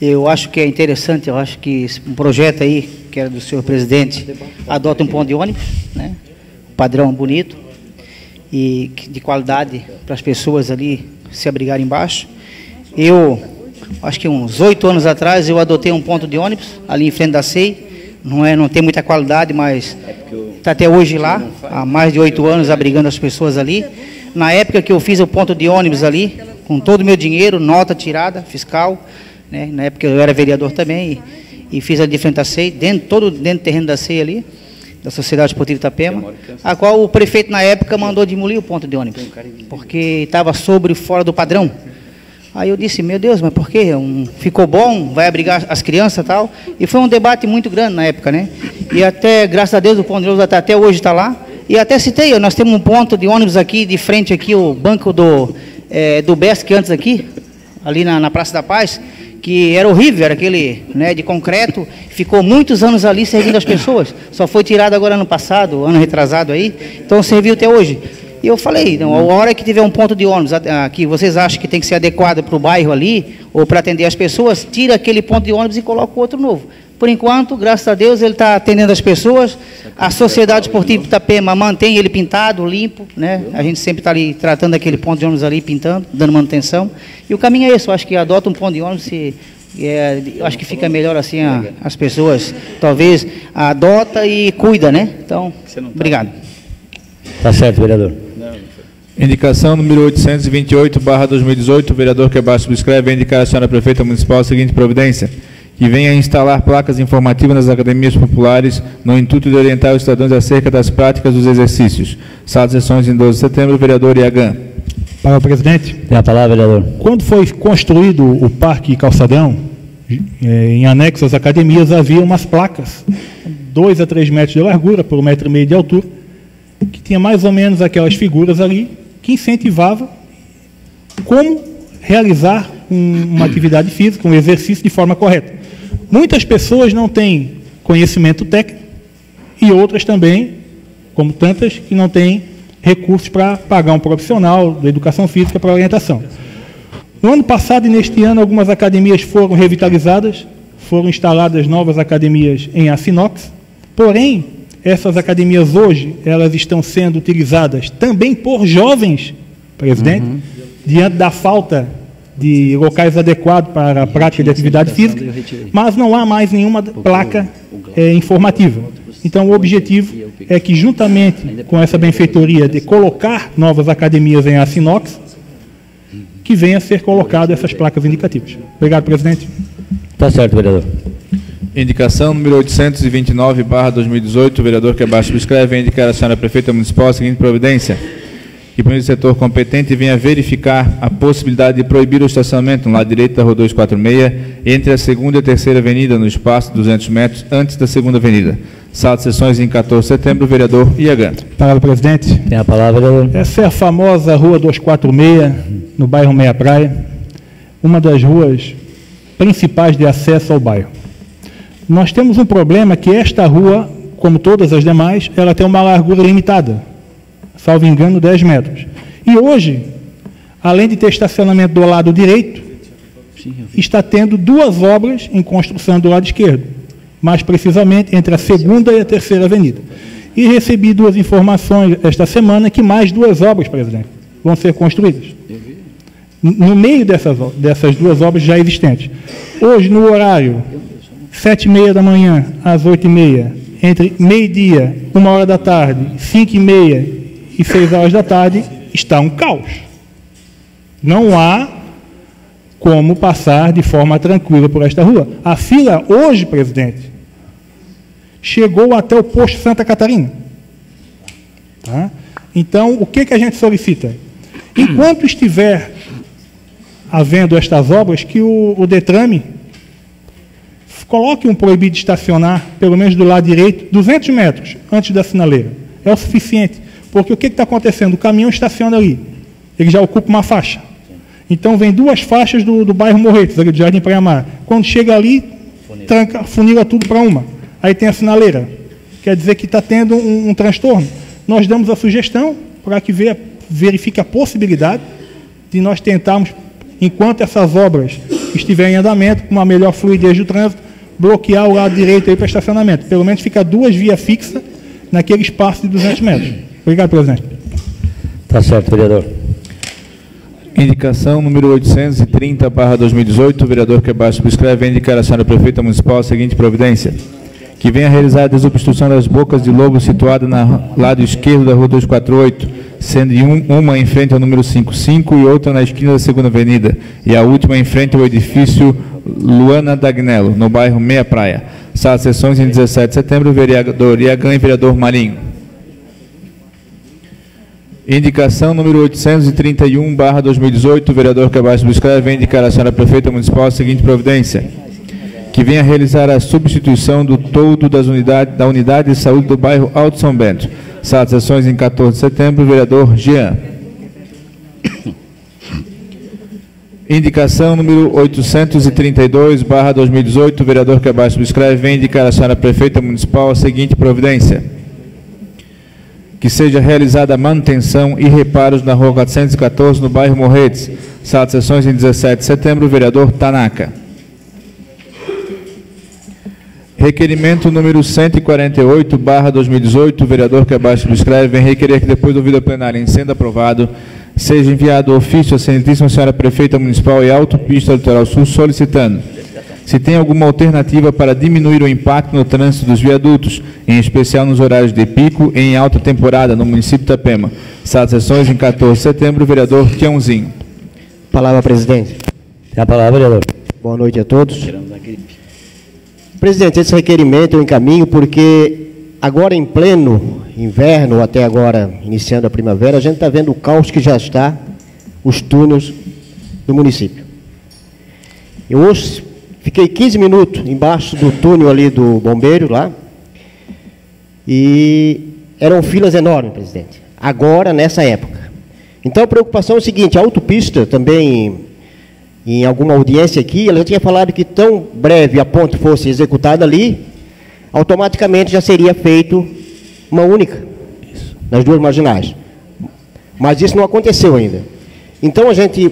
Eu acho que é interessante, eu acho que um projeto aí, que era do senhor presidente, adota um ponto de ônibus, né? padrão bonito e de qualidade para as pessoas ali se abrigarem embaixo. Eu, acho que uns oito anos atrás, eu adotei um ponto de ônibus ali em frente da SEI. Não, é, não tem muita qualidade, mas está até hoje lá, há mais de oito anos abrigando as pessoas ali. Na época que eu fiz o ponto de ônibus ali, com todo o meu dinheiro, nota tirada, fiscal, né? na época eu era vereador também, e, e fiz ali de frente à SEI, dentro, todo dentro do terreno da SEI ali, da Sociedade Esportiva Itapema, a qual o prefeito na época mandou demolir o ponto de ônibus, porque estava sobre fora do padrão. Aí eu disse, meu Deus, mas por quê? Um, ficou bom, vai abrigar as crianças e tal. E foi um debate muito grande na época, né? E até, graças a Deus, o ponto de ônibus até, até hoje está lá. E até citei, nós temos um ponto de ônibus aqui, de frente aqui, o banco do, eh, do BESC antes aqui, ali na, na Praça da Paz, que era horrível, era aquele né, de concreto, ficou muitos anos ali servindo as pessoas. Só foi tirado agora ano passado, ano retrasado aí, então serviu até hoje. E eu falei, não, a hora que tiver um ponto de ônibus que vocês acham que tem que ser adequado para o bairro ali, ou para atender as pessoas, tira aquele ponto de ônibus e coloca outro novo. Por enquanto, graças a Deus, ele está atendendo as pessoas. A Sociedade Esportiva Itapema mantém ele pintado, limpo, né? A gente sempre está ali tratando aquele ponto de ônibus ali, pintando, dando manutenção. E o caminho é esse, eu acho que adota um ponto de ônibus se é, eu acho que fica melhor assim a- as pessoas talvez adota e cuida, né? Então, obrigado. Tá certo, vereador. Indicação número 828, barra 2018, o vereador que abaixo subscreve a indicar à senhora prefeita municipal a seguinte providência, que venha a instalar placas informativas nas academias populares no intuito de orientar os cidadãos acerca das práticas dos exercícios. Sala de sessões em 12 de setembro, vereador Iagan. Para o presidente. Tem a palavra, vereador. Quando foi construído o Parque Calçadão, eh, em anexo às academias, havia umas placas, 2 a 3 metros de largura por um metro e meio de altura, que tinha mais ou menos aquelas figuras ali, que incentivava como realizar um- uma atividade física, um exercício de forma correta. Muitas pessoas não têm conhecimento técnico e outras também, como tantas, que não têm recursos para pagar um profissional da educação física para orientação. No ano passado e neste ano, algumas academias foram revitalizadas, foram instaladas novas academias em Assinox, porém, essas academias hoje, elas estão sendo utilizadas também por jovens, presidente, diante da falta de locais adequados para a prática de atividade física, mas não há mais nenhuma placa eh, informativa. Então, o objetivo é que, juntamente com essa benfeitoria de colocar novas academias em aço inox, que venha a ser colocado essas placas indicativas. Obrigado, presidente. Está certo, vereador. Indicação número 829, barra 2018, o vereador que abaixo subscreve, vem indicar à senhora prefeita municipal a seguinte providência. Que o setor competente venha verificar a possibilidade de proibir o estacionamento no lado direito da Rua 246, entre a segunda e a terceira avenida, no espaço de 200 metros, antes da segunda avenida. Sala de sessões em 14 de setembro, vereador Iagan. Palavra, presidente. Tem a palavra, vereador. Essa é a famosa Rua 246, no bairro Meia Praia, uma das ruas principais de acesso ao bairro. Nós temos um problema que esta rua, como todas as demais, ela tem uma largura limitada, salvo engano, 10 metros. E hoje, além de ter estacionamento do lado direito, está tendo duas obras em construção do lado esquerdo, mais precisamente entre a segunda e a terceira avenida. E recebi duas informações esta semana que mais duas obras, presidente, vão ser construídas. No meio dessas, dessas duas obras já existentes. Hoje, no horário sete e meia da manhã às oito e meia, entre meio-dia, uma hora da tarde, cinco e meia e seis horas da tarde, está um caos. Não há como passar de forma tranquila por esta rua. A fila hoje, presidente, chegou até o posto Santa Catarina. Tá? Então, o que, que a gente solicita? Enquanto estiver havendo estas obras, que o, o Detrame Coloque um proibido de estacionar, pelo menos do lado direito, 200 metros antes da sinaleira. É o suficiente. Porque o que está acontecendo? O caminhão estaciona ali. Ele já ocupa uma faixa. Então, vem duas faixas do, do bairro Morretes, ali do Jardim Praia Mar. Quando chega ali, funila. tranca, funila tudo para uma. Aí tem a sinaleira. Quer dizer que está tendo um, um, transtorno. Nós damos a sugestão para que verifique a possibilidade de nós tentarmos, enquanto essas obras estiverem em andamento, com uma melhor fluidez do trânsito, bloquear o lado direito aí para estacionamento. Pelo menos fica duas vias fixas naquele espaço de 200 metros. Obrigado, presidente. Está certo, vereador. Indicação número 830, barra 2018, o vereador que abaixo subscreve, vem indicar à senhora prefeita municipal a seguinte providência. Que venha realizar a desobstrução das bocas de lobo situada no lado esquerdo da rua 248, sendo um, uma em frente ao número 55 e outra na esquina da segunda avenida, e a última em frente ao edifício Luana Dagnello, no bairro Meia Praia. Sala de sessões em 17 de setembro, vereador Iagan e vereador Marinho. Indicação número 831, barra 2018, o vereador abaixo buscar vem indicar à senhora prefeita municipal a seguinte providência. Que venha realizar a substituição do todo das unidade, da unidade de saúde do bairro Alto São Bento. Sessões em 14 de setembro, vereador Jean. Indicação número 832, barra 2018, o vereador abaixo escreve, vem indicar à senhora prefeita municipal a seguinte providência. Que seja realizada a manutenção e reparos na rua 414, no bairro Morretes. Sala de sessões em 17 de setembro, vereador Tanaka. Requerimento número 148, barra 2018, o vereador que abaixo escreve, vem requerer que depois do ouvido plenária, em sendo aprovado, seja enviado ofício à Excelentíssima Senhora Prefeita Municipal e Autopista Litoral Sul solicitando se tem alguma alternativa para diminuir o impacto no trânsito dos viadutos, em especial nos horários de pico e em alta temporada no município de Itapema. Sala sessões em 14 de setembro, vereador Tiãozinho. Palavra, presidente. A palavra, vereador. Boa noite a todos. Presidente, esse requerimento eu encaminho porque agora em pleno inverno, até agora iniciando a primavera, a gente está vendo o caos que já está os túneis do município. Eu hoje fiquei 15 minutos embaixo do túnel ali do bombeiro lá e eram filas enormes, presidente. Agora, nessa época. Então a preocupação é o seguinte, a autopista também, em alguma audiência aqui, ela já tinha falado que tão breve a ponte fosse executada ali, automaticamente já seria feito uma única nas duas marginais. Mas isso não aconteceu ainda. Então a gente,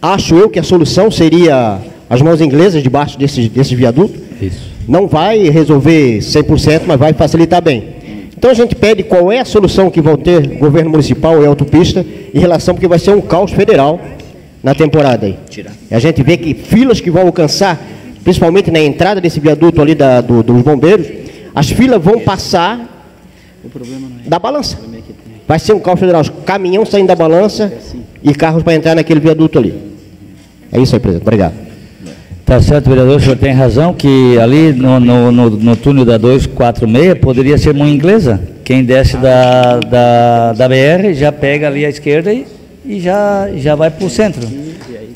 acho eu que a solução seria as mãos inglesas debaixo desse, desse viaduto. Isso. Não vai resolver 100%, mas vai facilitar bem. Então a gente pede qual é a solução que vão ter governo municipal e autopista em relação, porque vai ser um caos federal na temporada aí. E a gente vê que filas que vão alcançar, principalmente na entrada desse viaduto ali da, do, dos bombeiros, as filas vão passar da balança. Vai ser um caos federal, caminhão saindo da balança e carros para entrar naquele viaduto ali. É isso aí, presidente. Obrigado. Tá certo, vereador, o senhor tem razão que ali no, no, no, no túnel da 246 poderia ser mão inglesa. Quem desce da, da, da BR já pega ali à esquerda e, e já, já vai para o centro.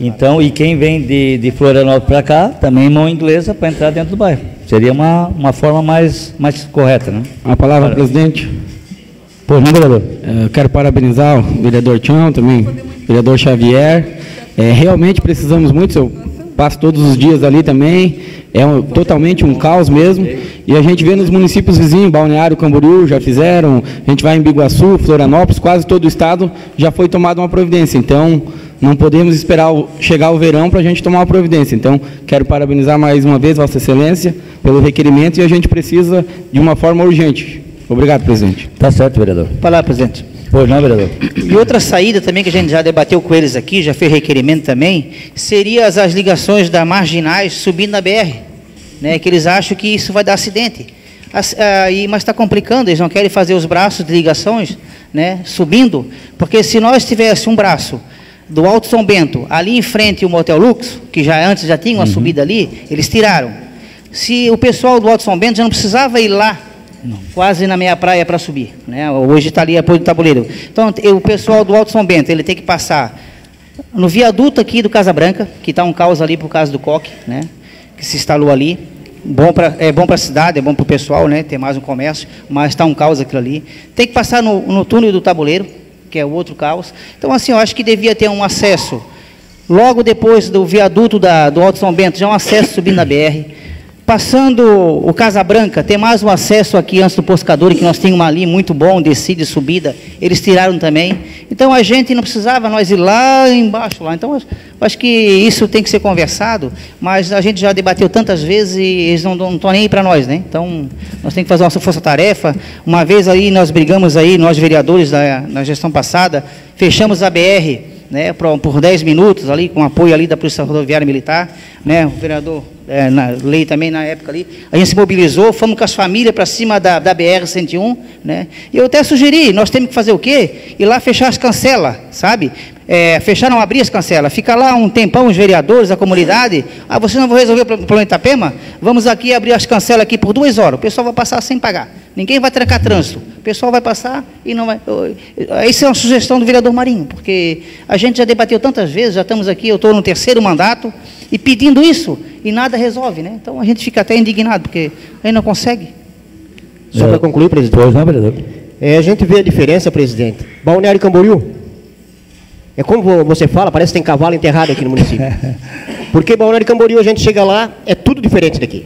Então, e quem vem de, de Florianópolis para cá, também mão inglesa para entrar dentro do bairro. Seria uma, uma forma mais, mais correta, né? A palavra, presidente. Pois não, vereador? Eh, Quero parabenizar o vereador Tião, também o vereador Xavier. Eh, realmente precisamos muito, eu passo todos os dias ali também, é um- totalmente um caos mesmo. E a gente vê nos municípios vizinhos, Balneário, Camboriú, já fizeram, a gente vai em Biguaçu, Florianópolis, quase todo o estado já foi tomada uma providência. Então, não podemos esperar o- chegar o verão para a gente tomar uma providência. Então, quero parabenizar mais uma vez Vossa Excelência pelo requerimento e a gente precisa de uma forma urgente. Obrigado, presidente. Tá certo, vereador. Palavra, presidente. Pois não, vereador? E outra saída também que a gente já debateu com eles aqui, já fez requerimento também, seria as, as ligações da marginais subindo na BR, né? Que eles acham que isso vai dar acidente. As- ah, e- mas está complicando, eles não querem fazer os braços de ligações, né? Subindo, porque se nós tivesse um braço do Alto São Bento ali em frente o Motel Lux, que já antes já tinha uma subida ali, eles tiraram. Se o pessoal do Alto São Bento já não precisava ir lá quase na meia praia para subir. Né? Hoje está ali apoio do tabuleiro. Então, o pessoal do Alto São Bento, ele tem que passar no viaduto aqui do Casa Branca, que está um caos ali por causa do coque, né? que se instalou ali. Bom pra, é bom para a cidade, é bom para o pessoal, né? ter mais um comércio, mas está um caos aquilo ali. Tem que passar no, no túnel do tabuleiro, que é o outro caos. Então, assim, eu acho que devia ter um acesso, logo depois do viaduto da, do Alto São Bento, já um acesso subindo na BR. Passando o Casa Branca, tem mais um acesso aqui antes do Pescador, que nós tínhamos ali muito bom, descida e subida, eles tiraram também. Então a gente não precisava nós ir lá embaixo, lá. Então acho que isso tem que ser conversado, mas a gente já debateu tantas vezes e eles não estão nem aí para nós, né? Então nós temos que fazer nossa força-tarefa. Uma vez aí nós brigamos aí, nós vereadores da, na gestão passada, fechamos a BR né, por, por 10 minutos ali, com apoio ali da Polícia Rodoviária Militar, né, o vereador é, na lei também na época ali, a gente se mobilizou, fomos com as famílias para cima da, da BR-101, né, e eu até sugeri, nós temos que fazer o quê? Ir lá fechar as cancelas, sabe? É, fechar, não abrir as cancelas, fica lá um tempão os vereadores, a comunidade, ah, vocês não vão resolver o problema de Itapema? Vamos aqui abrir as cancelas aqui por duas horas, o pessoal vai passar sem pagar, ninguém vai trancar trânsito, o pessoal vai passar e não vai... Isso é uma sugestão do vereador Marinho, porque a gente já debateu tantas vezes, já estamos aqui, eu estou no terceiro mandato, e pedindo isso, e nada resolve, né? Então a gente fica até indignado, porque a gente não consegue. Só para concluir, presidente. Pois não, vereador? É, a gente vê a diferença, presidente. Balneário Camboriú. É como vo- você fala, parece que tem cavalo enterrado aqui no município. Porque Balneário Camboriú, a gente chega lá, é tudo diferente daqui.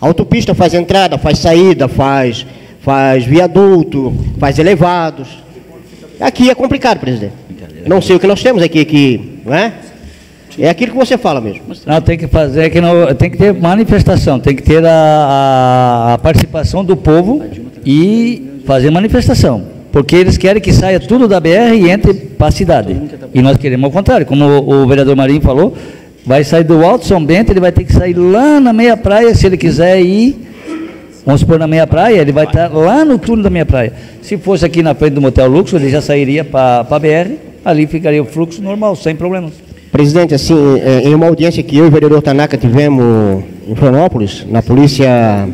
A autopista faz entrada, faz saída, faz, faz viaduto, faz elevados. Aqui é complicado, presidente. Não sei o que nós temos aqui, que, não é? É aquilo que você fala mesmo. Não, tem que fazer, que não, tem que ter manifestação, tem que ter a- a participação do povo e fazer manifestação. Porque eles querem que saia tudo da BR e entre para a cidade. E nós queremos ao contrário, como o, o vereador Marinho falou, vai sair do Alto São Bento, ele vai ter que sair lá na meia praia, se ele quiser ir, vamos supor na meia praia, ele vai estar lá no túnel da meia praia. Se fosse aqui na frente do Motel Luxo, ele já sairia para a BR, ali ficaria o fluxo normal, sem problemas. Presidente, assim, é, em uma audiência que eu e o vereador Tanaka tivemos em Florianópolis, na Polícia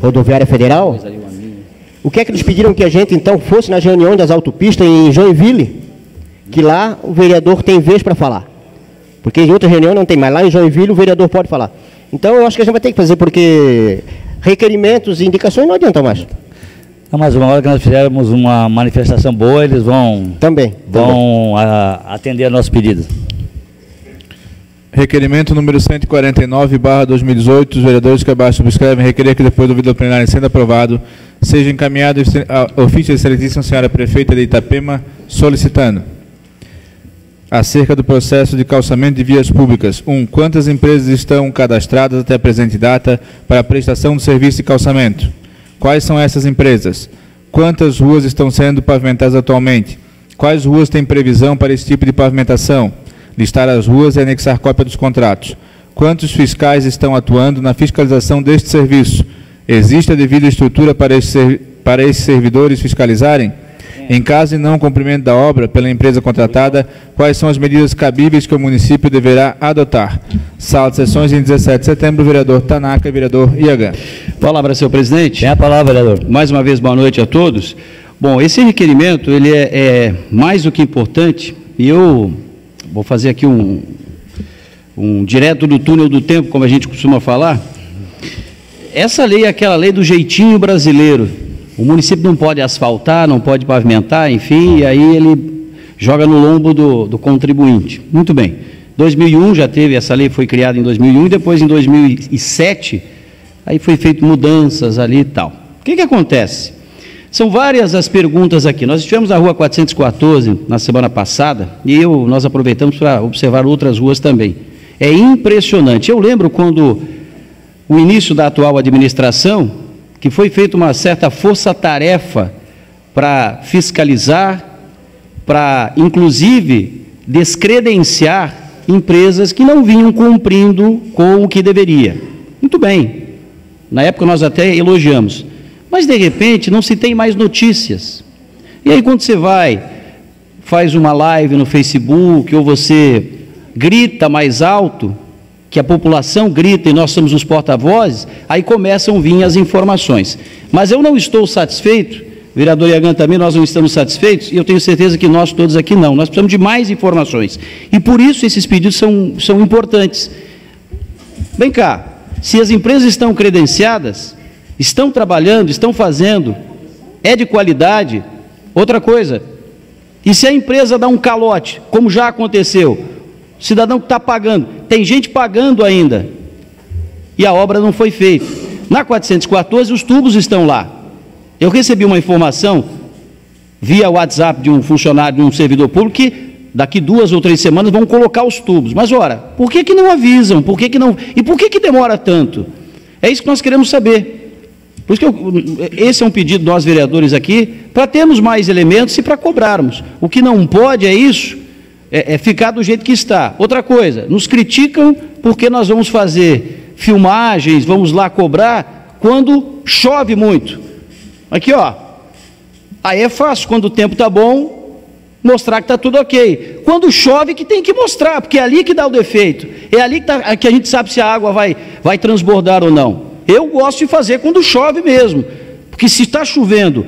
Rodoviária Federal, o que é que eles pediram que a gente então fosse nas reuniões das autopistas em Joinville? Que lá o vereador tem vez para falar. Porque em outra reunião não tem, mas lá em Joinville o vereador pode falar. Então eu acho que a gente vai ter que fazer, porque requerimentos e indicações não adiantam mais. Não, mas uma hora que nós fizermos uma manifestação boa, eles vão, Também. vão a- atender a nossos pedidos. Requerimento número 149, barra 2018, os vereadores que abaixo subscrevem requerer que depois do ouvido plenário sendo aprovado, seja encaminhado a ofício da excelentíssima senhora prefeita de Itapema, solicitando acerca do processo de calçamento de vias públicas. 1. Um, quantas empresas estão cadastradas até a presente data para a prestação do serviço de calçamento? Quais são essas empresas? Quantas ruas estão sendo pavimentadas atualmente? Quais ruas têm previsão para esse tipo de pavimentação? Listar as ruas e anexar cópia dos contratos. Quantos fiscais estão atuando na fiscalização deste serviço? Existe a devida estrutura para esses, para esses servidores fiscalizarem? Em caso de não cumprimento da obra pela empresa contratada, quais são as medidas cabíveis que o município deverá adotar? Sala de sessões em 17 de setembro, vereador Tanaka e vereador Iagan. Palavra, senhor presidente. Tem a palavra, vereador. Mais uma vez, boa noite a todos. Bom, esse requerimento, ele é, é mais do que importante, e eu vou fazer aqui um, um direto do túnel do tempo, como a gente costuma falar. Essa lei é aquela lei do jeitinho brasileiro, o município não pode asfaltar, não pode pavimentar, enfim, e aí ele joga no lombo do, do contribuinte. Muito bem. 2001 já teve, essa lei foi criada em 2001, e depois em 2007, aí foi feito mudanças ali e tal. O que, que acontece? São várias as perguntas aqui. Nós estivemos na rua 414 na semana passada e eu, nós aproveitamos para observar outras ruas também. É impressionante. Eu lembro quando o início da atual administração, que foi feita uma certa força-tarefa para fiscalizar, para inclusive descredenciar empresas que não vinham cumprindo com o que deveria. Muito bem. Na época nós até elogiamos. Mas de repente não se tem mais notícias. E aí quando você vai, faz uma live no Facebook ou você grita mais alto, que a população grita e nós somos os porta-vozes, aí começam a vir as informações. Mas eu não estou satisfeito, vereador Iagan também, nós não estamos satisfeitos, e eu tenho certeza que nós todos aqui não. Nós precisamos de mais informações. E por isso esses pedidos são, são importantes. Vem cá, se as empresas estão credenciadas, estão trabalhando, estão fazendo, é de qualidade, outra coisa. E se a empresa dá um calote, como já aconteceu, cidadão que está pagando, tem gente pagando ainda, e a obra não foi feita. Na 414, os tubos estão lá. Eu recebi uma informação via WhatsApp de um funcionário de um servidor público que daqui duas ou três semanas vão colocar os tubos. Mas ora, por que, que não avisam? Por que, que não. E por que, que demora tanto? É isso que nós queremos saber. Por isso que eu, esse é um pedido nós vereadores aqui, para termos mais elementos e para cobrarmos. O que não pode é isso é, é ficar do jeito que está. Outra coisa, nos criticam porque nós vamos fazer filmagens, vamos lá cobrar quando chove muito. Aqui, ó. Aí é fácil, quando o tempo está bom, mostrar que está tudo ok. Quando chove, que tem que mostrar, porque é ali que dá o defeito. É ali que, tá, que a gente sabe se a água vai, vai transbordar ou não. Eu gosto de fazer quando chove mesmo, porque se está chovendo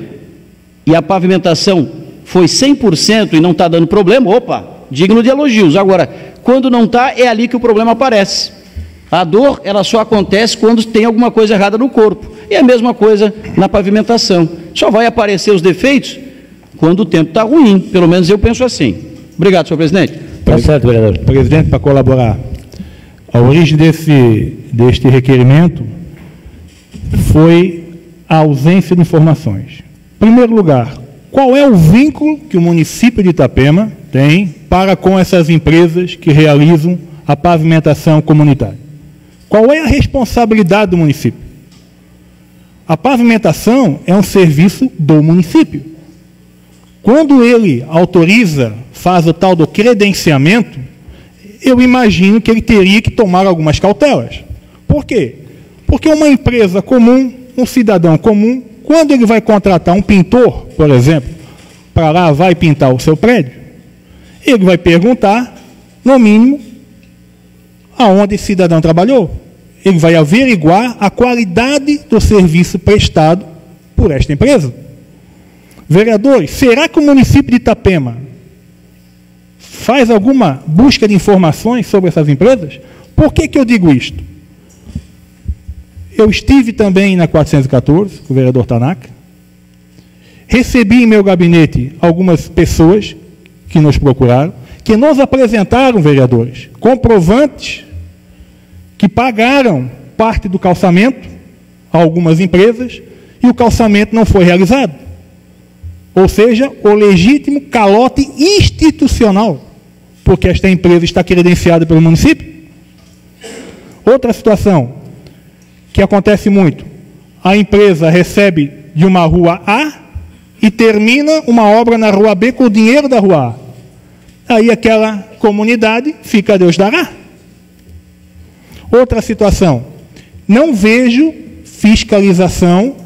e a pavimentação foi 100% e não está dando problema, opa, digno de elogios. Agora, quando não está, é ali que o problema aparece. A dor, ela só acontece quando tem alguma coisa errada no corpo. E é a mesma coisa na pavimentação. Só vai aparecer os defeitos quando o tempo está ruim. Pelo menos eu penso assim. Obrigado, senhor presidente. Tá certo, vereador. Presidente, para colaborar. A origem desse, deste requerimento foi a ausência de informações. Em primeiro lugar, qual é o vínculo que o município de Itapema tem para com essas empresas que realizam a pavimentação comunitária? Qual é a responsabilidade do município? A pavimentação é um serviço do município. Quando ele autoriza, faz o tal do credenciamento, eu imagino que ele teria que tomar algumas cautelas. Por quê? Porque uma empresa comum, um cidadão comum, quando ele vai contratar um pintor, por exemplo, para lá vai pintar o seu prédio, ele vai perguntar, no mínimo, aonde esse cidadão trabalhou. Ele vai averiguar a qualidade do serviço prestado por esta empresa. Vereadores, será que o município de Itapema faz alguma busca de informações sobre essas empresas? Por que, que eu digo isto? Eu estive também na 414, com o vereador Tanaka. Recebi em meu gabinete algumas pessoas que nos procuraram, que nos apresentaram, vereadores, comprovantes que pagaram parte do calçamento a algumas empresas e o calçamento não foi realizado. Ou seja, o legítimo calote institucional, porque esta empresa está credenciada pelo município. Outra situação, que acontece muito. A empresa recebe de uma rua A e termina uma obra na rua B com o dinheiro da rua A. Aí aquela comunidade fica a Deus dará. Outra situação, não vejo fiscalização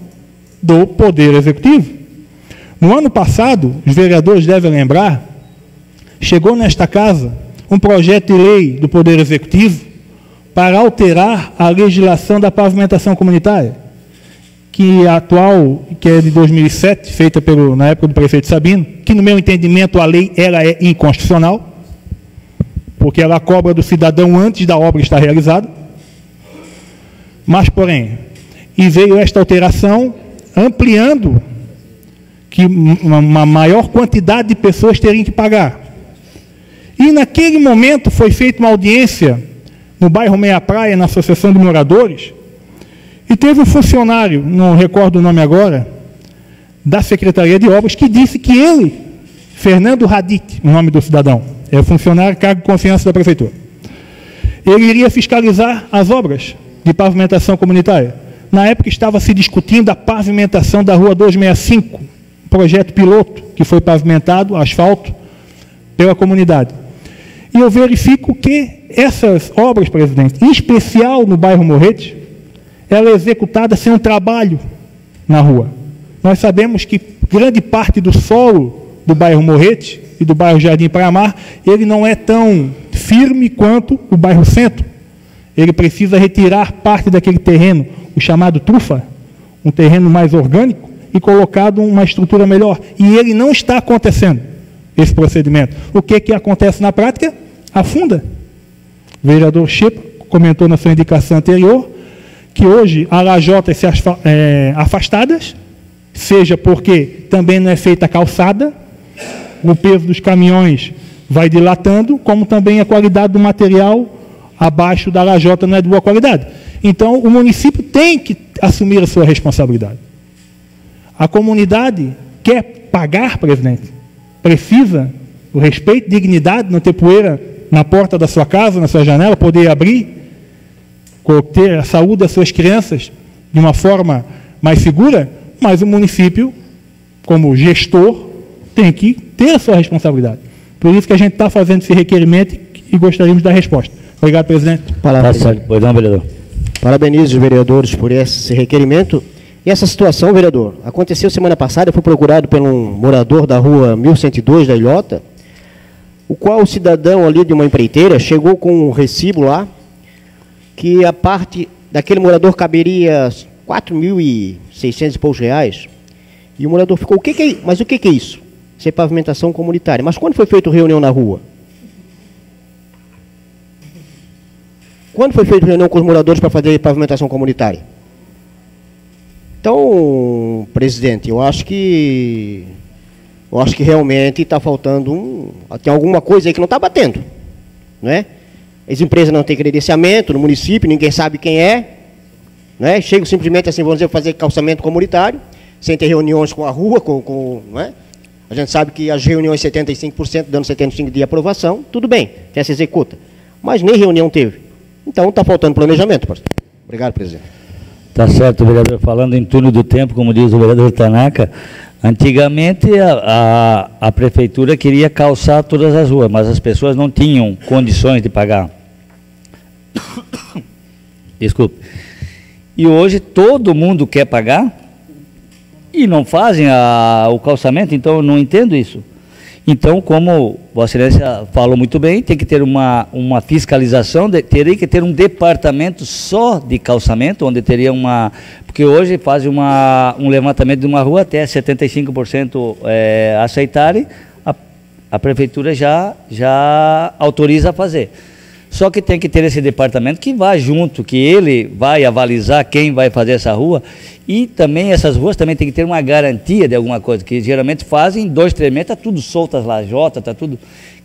do Poder Executivo. No ano passado, os vereadores devem lembrar, chegou nesta casa um projeto de lei do Poder Executivo para alterar a legislação da pavimentação comunitária, que a atual, que é de 2007, feita pelo, na época do prefeito Sabino, que no meu entendimento a lei ela é inconstitucional, porque ela cobra do cidadão antes da obra estar realizada. Mas, porém, e veio esta alteração ampliando que uma maior quantidade de pessoas teriam que pagar. E naquele momento foi feita uma audiência no bairro Meia Praia, na Associação de Moradores, e teve um funcionário, não recordo o nome agora, da Secretaria de Obras, que disse que ele, Fernando Radit, o nome do cidadão, é funcionário, cargo de confiança da Prefeitura, ele iria fiscalizar as obras de pavimentação comunitária. Na época estava se discutindo a pavimentação da rua 265, projeto piloto que foi pavimentado, asfalto, pela comunidade. E eu verifico que essas obras, presidente, em especial no bairro Morrete, ela é executada sem um trabalho na rua. Nós sabemos que grande parte do solo do bairro Morrete e do bairro Jardim Praia-Mar, ele não é tão firme quanto o bairro Centro. Ele precisa retirar parte daquele terreno, o chamado trufa, um terreno mais orgânico, e colocado uma estrutura melhor. E ele não está acontecendo, esse procedimento. O que, que acontece na prática? Afunda. O vereador Chico comentou na sua indicação anterior que hoje a lajotas se é, afastadas, seja porque também não é feita calçada, o peso dos caminhões vai dilatando, como também a qualidade do material abaixo da lajota não é de boa qualidade. Então, o município tem que assumir a sua responsabilidade. A comunidade quer pagar, presidente, precisa o respeito, dignidade, não ter poeira na porta da sua casa, na sua janela, poder abrir, ter a saúde das suas crianças de uma forma mais segura, mas o município, como gestor, tem que ter a sua responsabilidade. Por isso que a gente está fazendo esse requerimento e gostaríamos da resposta. Obrigado, presidente. Palavra, tá presidente. Pois não, vereador. Parabenizo os vereadores por esse requerimento e essa situação, vereador, aconteceu semana passada, eu fui procurado por um morador da rua 1102 da Ilhota, o qual o cidadão ali de uma empreiteira chegou com um recibo lá, que a parte daquele morador caberia 4.600 e poucos reais, e o morador ficou, o que, que é, mas o que, que é isso? Isso é pavimentação comunitária. Mas quando foi feita reunião na rua? Quando foi feita reunião com os moradores para fazer pavimentação comunitária? Então, presidente, eu acho que eu acho que realmente está faltando um, tem alguma coisa aí que não está batendo, não é? As empresas não têm credenciamento no município, ninguém sabe quem é, não é? Chegam simplesmente assim, vamos dizer, fazer calçamento comunitário, sem ter reuniões com a rua, com, com não é? A gente sabe que as reuniões 75%, dando 75% de aprovação, tudo bem, até se executa. Mas nem reunião teve. Então está faltando planejamento, pastor. Obrigado, presidente. Tá certo, vereador. Falando em turno do tempo, como diz o vereador Tanaka, antigamente a, a, a, prefeitura queria calçar todas as ruas, mas as pessoas não tinham condições de pagar. Desculpe. E hoje todo mundo quer pagar e não fazem a, o calçamento, então eu não entendo isso. Então, como Vossa Excelência falou muito bem, tem que ter uma, uma fiscalização, de, teria que ter um departamento só de calçamento, onde teria uma. Porque hoje faz uma, um levantamento de uma rua até 75% é, aceitarem, a, a prefeitura já, já autoriza a fazer. Só que tem que ter esse departamento que vá junto, que ele vai avalizar quem vai fazer essa rua. E também essas ruas também tem que ter uma garantia de alguma coisa, que geralmente fazem dois, três metros, está tudo solto as lajotas, está tudo.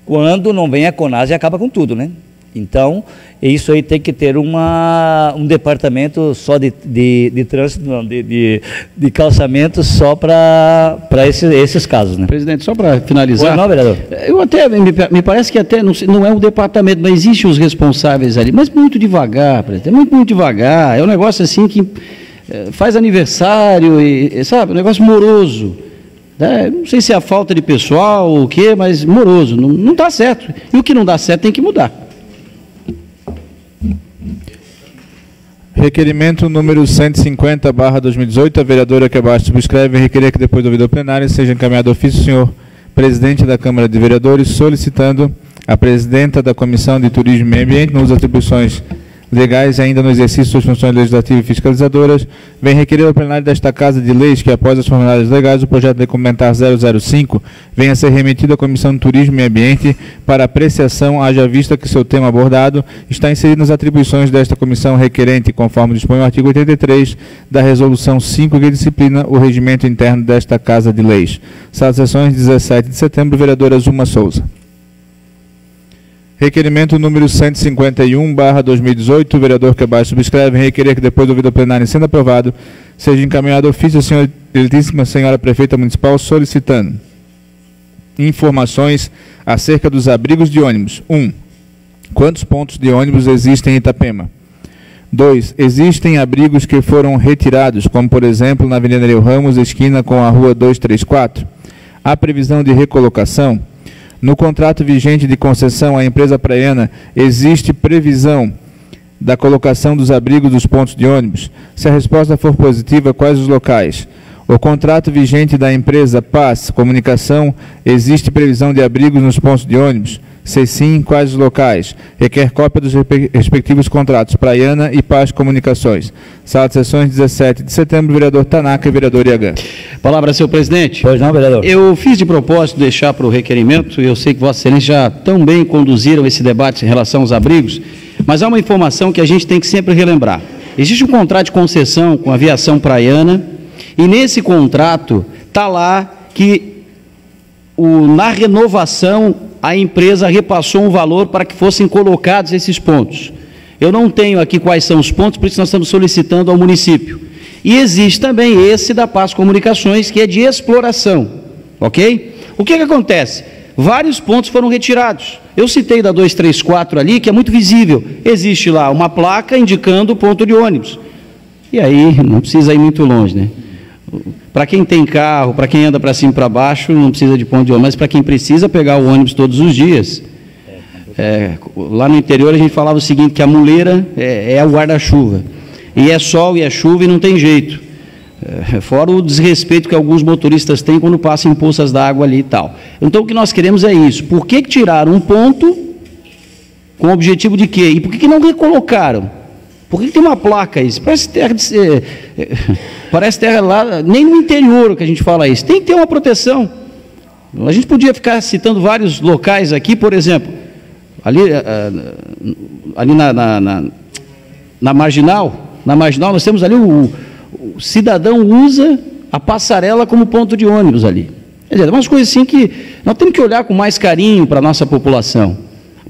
Quando não vem a Conase acaba com tudo, né? Então, isso aí tem que ter uma, um departamento só de, de, de trânsito, não, de, de, de calçamento só para esses, esses casos. Né? Presidente, só para finalizar. não, vereador. Eu até, me, me parece que até não, não, é um departamento, não existem os responsáveis ali, mas muito devagar, presidente, muito, muito devagar. É um negócio assim que é, faz aniversário, e, sabe, um negócio moroso. Né? Não sei se é a falta de pessoal ou o quê, mas moroso. Não, não dá certo. E o que não dá certo tem que mudar. Requerimento número 150, barra 2018, a vereadora que abaixo subscreve requerer que depois do ouvido plenário seja encaminhado ofício senhor presidente da Câmara de Vereadores solicitando a presidenta da Comissão de Turismo e Meio Ambiente, nos atribuições legais ainda no exercício de suas funções legislativas e fiscalizadoras, vem requerer ao plenário desta Casa de Leis que, após as formalidades legais, o projeto de complementar 005 venha a ser remetido à Comissão de Turismo e Ambiente para apreciação, haja vista que seu tema abordado está inserido nas atribuições desta comissão requerente, conforme dispõe o artigo 83 da Resolução 5, que disciplina o regimento interno desta Casa de Leis. Sala sessões, 17 de setembro, vereadora Zuma Souza. Requerimento número 151, barra 2018, o vereador que abaixo subscreve, requerer que depois do ouvido plenário sendo aprovado, seja encaminhado ofício à senhora, excelentíssima senhora prefeita municipal solicitando informações acerca dos abrigos de ônibus. 1. Um, quantos pontos de ônibus existem em Itapema? 2. Existem abrigos que foram retirados, como por exemplo na Avenida Neu Ramos, esquina com a Rua 234. Há previsão de recolocação? No contrato vigente de concessão à empresa praiana, existe previsão da colocação dos abrigos dos pontos de ônibus? Se a resposta for positiva, quais os locais? O contrato vigente da empresa Paz Comunicação, existe previsão de abrigos nos pontos de ônibus? Se sim, quais os locais? Requer cópia dos respectivos contratos Praiana e Paz Comunicações. Sala de sessões, 17 de setembro, vereador Tanaka e vereador Iagan. Palavra, senhor presidente. Pois não, vereador. Eu fiz de propósito deixar para o requerimento, eu sei que Vossa Excelência já tão bem conduziram esse debate em relação aos abrigos, mas há uma informação que a gente tem que sempre relembrar. Existe um contrato de concessão com a aviação praiana, e nesse contrato está lá que o, na renovação a empresa repassou um valor para que fossem colocados esses pontos. Eu não tenho aqui quais são os pontos, por isso nós estamos solicitando ao município. E existe também esse da Paz Comunicações, que é de exploração, ok? O que, que acontece? Vários pontos foram retirados. Eu citei da 234 ali, que é muito visível. Existe lá uma placa indicando o ponto de ônibus. E aí, não precisa ir muito longe, né? Para quem tem carro, para quem anda para cima e para baixo, não precisa de ponto de ônibus, mas para quem precisa pegar o ônibus todos os dias. É, lá no interior a gente falava o seguinte, que a muleira é, é o guarda-chuva. E é sol e é chuva e não tem jeito. É, fora o desrespeito que alguns motoristas têm quando passam em poças d'água ali e tal. Então o que nós queremos é isso. Por que, que tiraram um ponto com o objetivo de quê? E por que, que não recolocaram? Por que tem uma placa aí? Parece terra de ser, é, parece terra lá, nem no interior que a gente fala isso. Tem que ter uma proteção. A gente podia ficar citando vários locais aqui, por exemplo, ali, é, ali na, na, na, na marginal, na marginal nós temos ali o, o, cidadão usa a passarela como ponto de ônibus ali. Quer dizer, umas coisas assim que nós temos que olhar com mais carinho para a nossa população.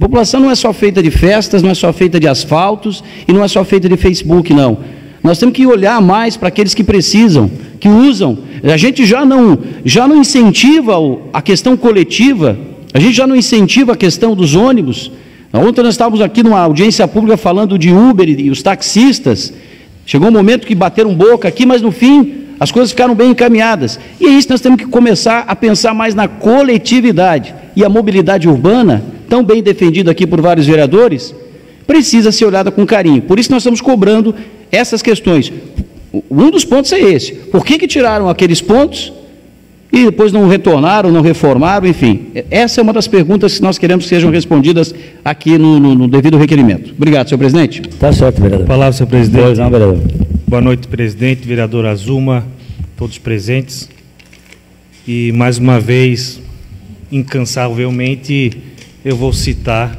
População não é só feita de festas, não é só feita de asfaltos e não é só feita de Facebook, não. Nós temos que olhar mais para aqueles que precisam, que usam. A gente já não, já não incentiva a questão coletiva, a gente já não incentiva a questão dos ônibus. Ontem nós estávamos aqui numa audiência pública falando de Uber e os taxistas. Chegou um momento que bateram boca aqui, mas no fim as coisas ficaram bem encaminhadas. E é isso nós temos que começar a pensar mais na coletividade. E a mobilidade urbana tão bem defendido aqui por vários vereadores, precisa ser olhada com carinho. Por isso nós estamos cobrando essas questões. Um dos pontos é esse. Por que, que tiraram aqueles pontos e depois não retornaram, não reformaram, enfim. Essa é uma das perguntas que nós queremos que sejam respondidas aqui no, no, no devido requerimento. Obrigado, senhor presidente. Tá certo, vereador. Palavra, senhor presidente. Pois não, vereador. Boa noite, presidente, vereador Azuma, todos presentes. E mais uma vez, incansavelmente, eu vou citar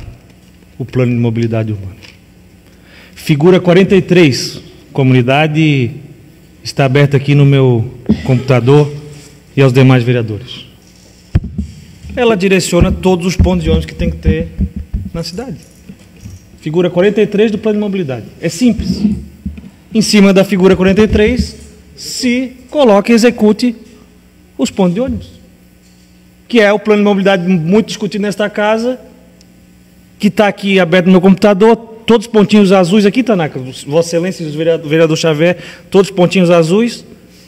o plano de mobilidade urbana. Figura 43, comunidade está aberta aqui no meu computador e aos demais vereadores. Ela direciona todos os pontos de ônibus que tem que ter na cidade. Figura 43 do plano de mobilidade. É simples. Em cima da figura 43, se coloca e execute os pontos de ônibus que é o plano de mobilidade muito discutido nesta casa, que está aqui aberto no meu computador, todos os pontinhos azuis aqui, Tanaka, Vossa Excelência, o vereador, vereador Xavier, todos os pontinhos azuis,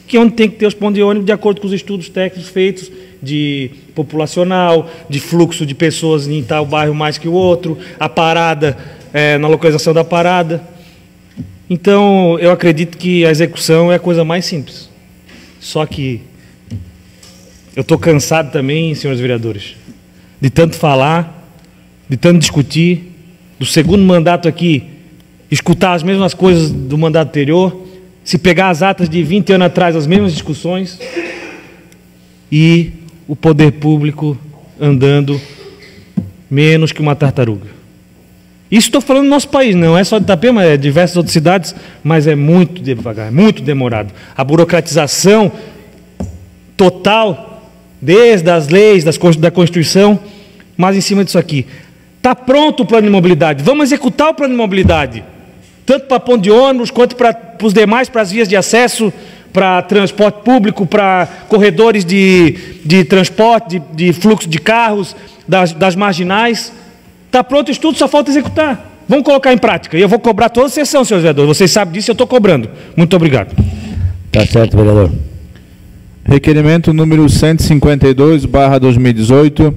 que é onde tem que ter os pontos de ônibus de acordo com os estudos técnicos feitos de populacional, de fluxo de pessoas em tal bairro mais que o outro, a parada, é, na localização da parada. Então, eu acredito que a execução é a coisa mais simples. Só que eu estou cansado também, senhores vereadores, de tanto falar, de tanto discutir, do segundo mandato aqui, escutar as mesmas coisas do mandato anterior, se pegar as atas de 20 anos atrás, as mesmas discussões, e o poder público andando menos que uma tartaruga. Isso estou falando no nosso país, não é só de Itapema, é de diversas outras cidades, mas é muito devagar, muito demorado. A burocratização total, desde as leis, das, da Constituição, mas em cima disso aqui. Está pronto o plano de mobilidade, vamos executar o plano de mobilidade, tanto para ponto de ônibus, quanto para, os demais, para as vias de acesso, para transporte público, para corredores de, de transporte, de, de fluxo de carros, das, das marginais. Está pronto o estudo, só falta executar. Vamos colocar em prática. E eu vou cobrar toda a sessão, senhor vereador. Vocês sabem disso, eu estou cobrando. Muito obrigado. Está certo, vereador. Requerimento número 152, barra 2018.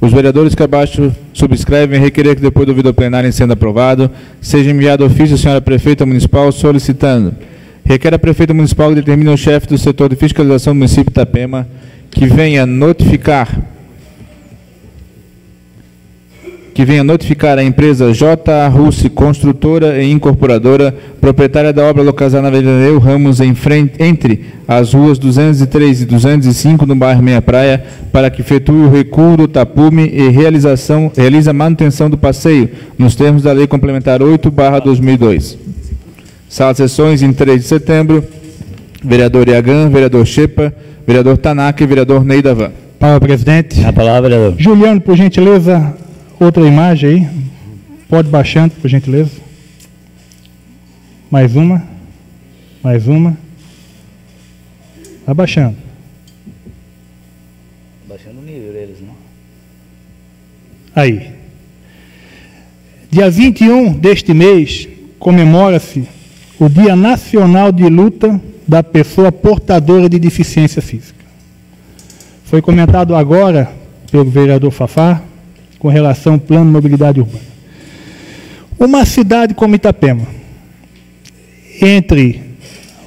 Os vereadores que abaixo subscrevem requerer que depois do ouvido plenário sendo aprovado, seja enviado ofício à senhora prefeita municipal solicitando. Requer a prefeita municipal que determine o chefe do setor de fiscalização do município de Itapema que venha notificar que venha notificar a empresa J. Russi Construtora e Incorporadora, proprietária da obra localizada na Avenida Neu Ramos, em frente, entre as ruas 203 e 205, no bairro Meia Praia, para que efetue o recuo do tapume e realização, realize a manutenção do passeio, nos termos da Lei Complementar 8, 2002. Sala de sessões em 3 de setembro, vereador Iagan, vereador Chepa, vereador Tanaka e vereador Neidavan. Palavra, presidente. A palavra, vereador. Juliano, por gentileza, Outra imagem aí. Pode baixando, por gentileza. Mais uma. Mais uma. Abaixando. Abaixando o nível deles, não? Aí. Dia 21 deste mês comemora-se o Dia Nacional de Luta da Pessoa Portadora de Deficiência Física. Foi comentado agora pelo vereador Fafá, com relação ao plano de mobilidade urbana. Uma cidade como Itapema, entre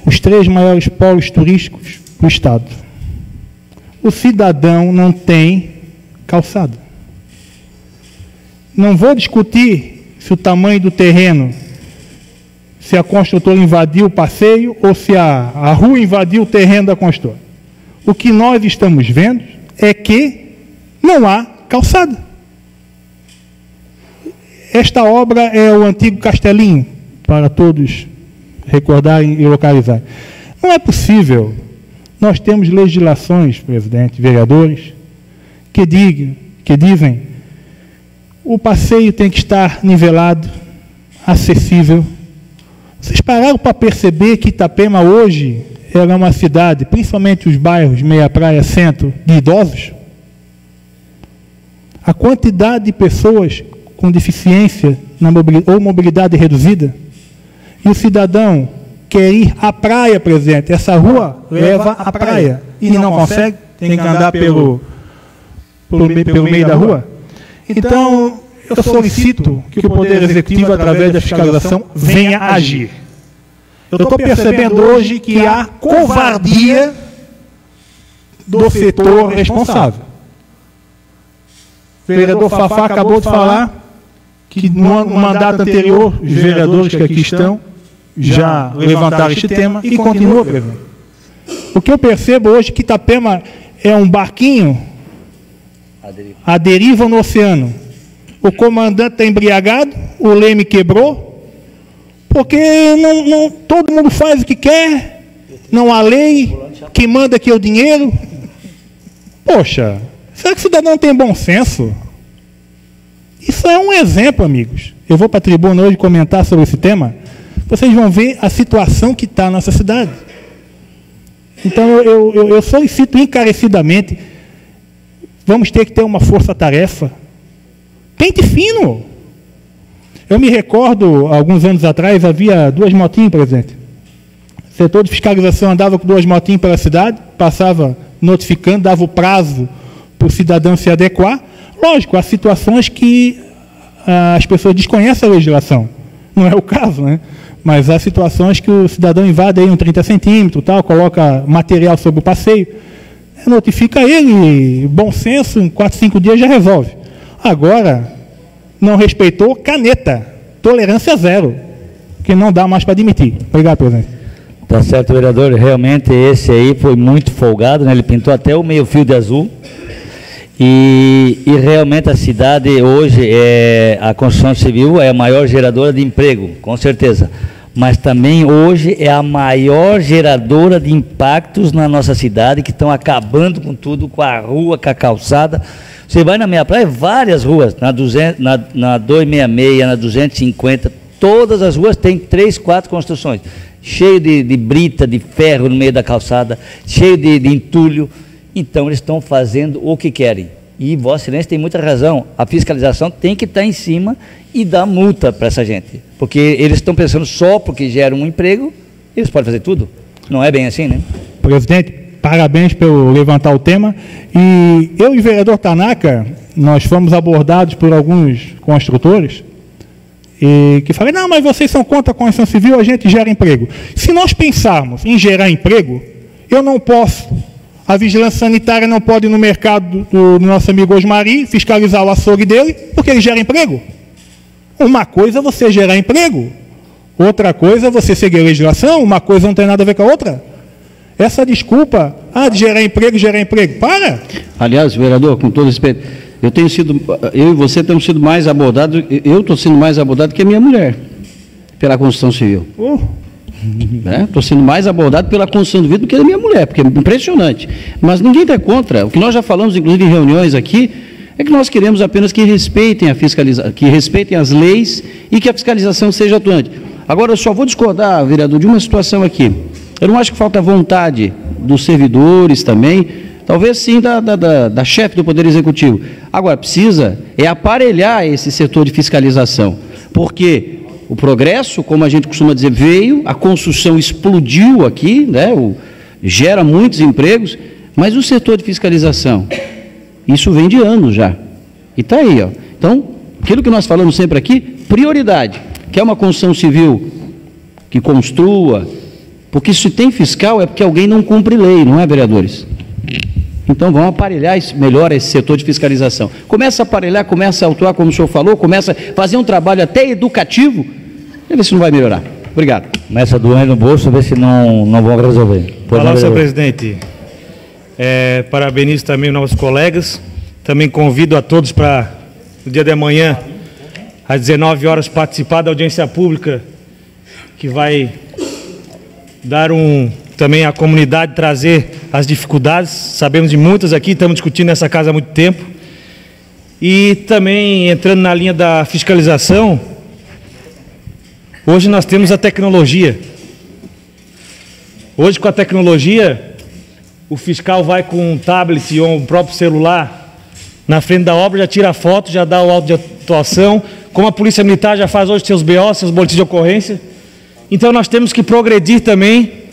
os três maiores polos turísticos do estado, o cidadão não tem calçada. Não vou discutir se o tamanho do terreno, se a construtora invadiu o passeio ou se a, a rua invadiu o terreno da construtora. O que nós estamos vendo é que não há calçada. Esta obra é o antigo castelinho, para todos recordarem e localizar. Não é possível. Nós temos legislações, presidente, vereadores, que, digam, que dizem o passeio tem que estar nivelado, acessível. Vocês pararam para perceber que Itapema hoje era uma cidade, principalmente os bairros Meia Praia, Centro, de idosos? A quantidade de pessoas com deficiência mobilidade, ou mobilidade reduzida, e o cidadão quer ir à praia, presidente, essa rua leva à praia, e não consegue, tem que andar pelo, pelo, pelo meio da rua. Então, eu solicito que o Poder Executivo, através da fiscalização, venha agir. Eu estou percebendo hoje que há covardia do setor responsável. O vereador Fafá acabou de falar que no mandato anterior, os vereadores que aqui estão já levantaram este tema e continua, presidente. O que eu percebo hoje é que Itapema é um barquinho a deriva no oceano. O comandante está embriagado, o leme quebrou, porque não, não, todo mundo faz o que quer, não há lei, que manda que é o dinheiro. Poxa, será que o cidadão tem bom senso? Isso é um exemplo, amigos. Eu vou para a tribuna hoje comentar sobre esse tema. Vocês vão ver a situação que está na nossa cidade. Então, eu, eu, eu solicito encarecidamente, vamos ter que ter uma força-tarefa. Pente fino. Eu me recordo, alguns anos atrás, havia duas motinhas, presente. O setor de fiscalização andava com duas motinhas pela cidade, passava notificando, dava o prazo para o cidadão se adequar. Lógico, há situações que ah, as pessoas desconhecem a legislação. Não é o caso, né? mas há situações que o cidadão invade aí um 30 centímetros, tal, coloca material sobre o passeio, notifica ele, bom senso, em 4, 5 dias já resolve. Agora, não respeitou, caneta, tolerância zero, que não dá mais para admitir. Obrigado, presidente. Tá certo, vereador. Realmente esse aí foi muito folgado, né? Ele pintou até o meio fio de azul. E, e, realmente a cidade hoje, é, a construção civil é a maior geradora de emprego, com certeza. Mas também hoje é a maior geradora de impactos na nossa cidade, que estão acabando com tudo, com a rua, com a calçada. Você vai na minha praia, várias ruas, na, 200, na, na 266, na 250, todas as ruas têm três, quatro construções. Cheio de, de brita, de ferro no meio da calçada, cheio de, de entulho então eles estão fazendo o que querem. E Vossa Excelência tem muita razão. A fiscalização tem que estar em cima e dar multa para essa gente. Porque eles estão pensando só porque gera um emprego, eles podem fazer tudo. Não é bem assim, né? Presidente, parabéns pelo levantar o tema. E eu e o vereador Tanaka, nós fomos abordados por alguns construtores e que falam, não, mas vocês são contra a construção civil, a gente gera emprego. Se nós pensarmos em gerar emprego, eu não posso a vigilância sanitária não pode ir no mercado do, nosso amigo Osmari fiscalizar o açougue dele, porque ele gera emprego. Uma coisa é você gerar emprego, outra coisa é você seguir a legislação, uma coisa não tem nada a ver com a outra. Essa desculpa, ah, de gerar emprego, gerar emprego, para! Aliás, vereador, com todo respeito, eu tenho sido, eu e você temos sido mais abordados, eu estou sendo mais abordado que a minha mulher, pela construção civil. Uh. Estou né? sendo mais abordado pela construção do vidro do que a minha mulher, porque é impressionante. Mas ninguém está contra. O que nós já falamos, inclusive em reuniões aqui, é que nós queremos apenas que respeitem a fiscalização, que respeitem as leis e que a fiscalização seja atuante. Agora, eu só vou discordar, vereador, de uma situação aqui. Eu não acho que falta vontade dos servidores também, talvez sim da, da, da, da chefe do Poder Executivo. Agora, precisa é aparelhar esse setor de fiscalização, porque o progresso, como a gente costuma dizer, veio, a construção explodiu aqui, né, o, gera muitos empregos, mas o setor de fiscalização, isso vem de anos já. E está aí. Ó. Então, aquilo que nós falamos sempre aqui, prioridade. Quer uma construção civil que construa, porque se tem fiscal é porque alguém não cumpre lei, não é, vereadores? Então vamos aparelhar melhor esse setor de fiscalização. Começa a aparelhar, começa a atuar, como o senhor falou, começa a fazer um trabalho até educativo, e ver se não vai melhorar. Obrigado. Começa a doer no bolso, ver se não, não vão resolver. Olá, senhor presidente. É, parabenizo também os nossos colegas. Também convido a todos para, no dia de amanhã, às 19 horas, participar da audiência pública, que vai dar um também à comunidade trazer as dificuldades. Sabemos de muitas aqui, estamos discutindo nessa casa há muito tempo. E também entrando na linha da fiscalização, hoje nós temos a tecnologia. Hoje com a tecnologia, o fiscal vai com um tablet ou um próprio celular na frente da obra, já tira a foto, já dá o auto de atuação, como a Polícia Militar já faz hoje seus BO, seus boletins de ocorrência. Então nós temos que progredir também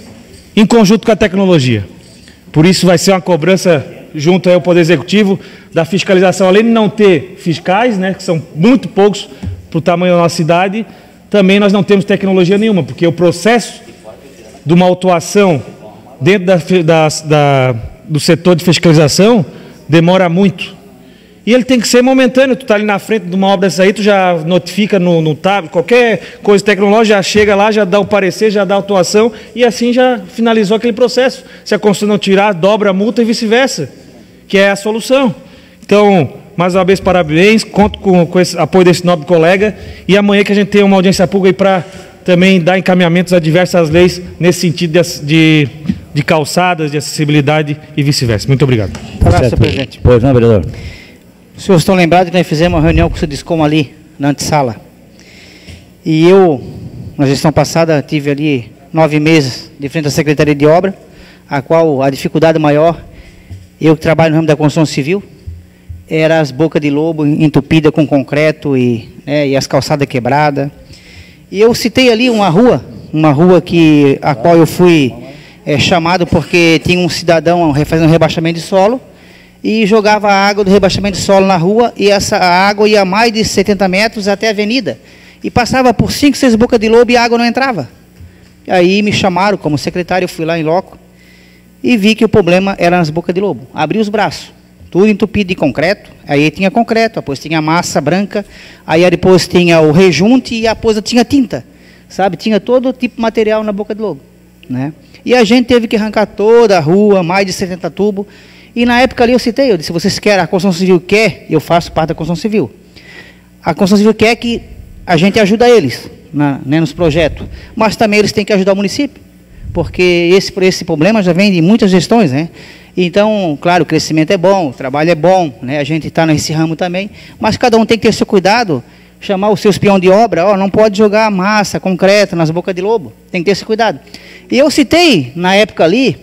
em conjunto com a tecnologia. Por isso vai ser uma cobrança junto ao Poder Executivo da fiscalização, além de não ter fiscais, né, que são muito poucos para o tamanho da nossa cidade, também nós não temos tecnologia nenhuma, porque o processo de uma autuação dentro da, da, da, do setor de fiscalização demora muito. E ele tem que ser momentâneo. Tu está ali na frente de uma obra dessa aí, tu já notifica no, no tab, qualquer coisa tecnológica, já chega lá, já dá o parecer, já dá a autuação, e assim já finalizou aquele processo. Se a construção não tirar, dobra a multa e vice-versa, que é a solução. Então, mais uma vez, parabéns, conto com, com esse apoio desse nobre colega, e amanhã que a gente tem uma audiência pública aí para também dar encaminhamentos a diversas leis nesse sentido de, de, de calçadas, de acessibilidade e vice-versa. Muito obrigado. Graças, presidente. Pois não, vereador. Os senhores estão lembrados que nós fizemos uma reunião com o Sudiscom ali, na antessala. E eu, na gestão passada, tive ali nove meses de frente à Secretaria de Obra, a qual a dificuldade maior, eu que trabalho no ramo da construção civil, era as bocas de lobo entupidas com concreto e, né, e as calçadas quebradas. E eu citei ali uma rua, uma rua que, a qual eu fui é, chamado porque tinha um cidadão fazendo um rebaixamento de solo, e jogava a água do rebaixamento de solo na rua e essa água ia mais de 70 metros até a avenida. E passava por cinco, seis bocas de lobo e a água não entrava. E aí me chamaram como secretário, eu fui lá em loco e vi que o problema era nas bocas de lobo. Abri os braços, tudo entupido de concreto. Aí tinha concreto, depois tinha massa branca, aí depois tinha o rejunte e depois tinha tinta. Sabe? Tinha todo tipo de material na boca de lobo. Né? E a gente teve que arrancar toda a rua, mais de 70 tubos. E na época ali eu citei, eu disse, vocês querem, a construção civil quer, eu faço parte da construção civil. A construção civil quer que a gente ajude eles na, né, nos projetos, mas também eles têm que ajudar o município porque esse, esse problema já vem de muitas gestões, né? Então, claro, o crescimento é bom, o trabalho é bom, né? a gente está nesse ramo também, mas cada um tem que ter seu cuidado, chamar o seu espião de obra, ó, não pode jogar massa concreta nas bocas de lobo, tem que ter esse cuidado. E eu citei, na época ali,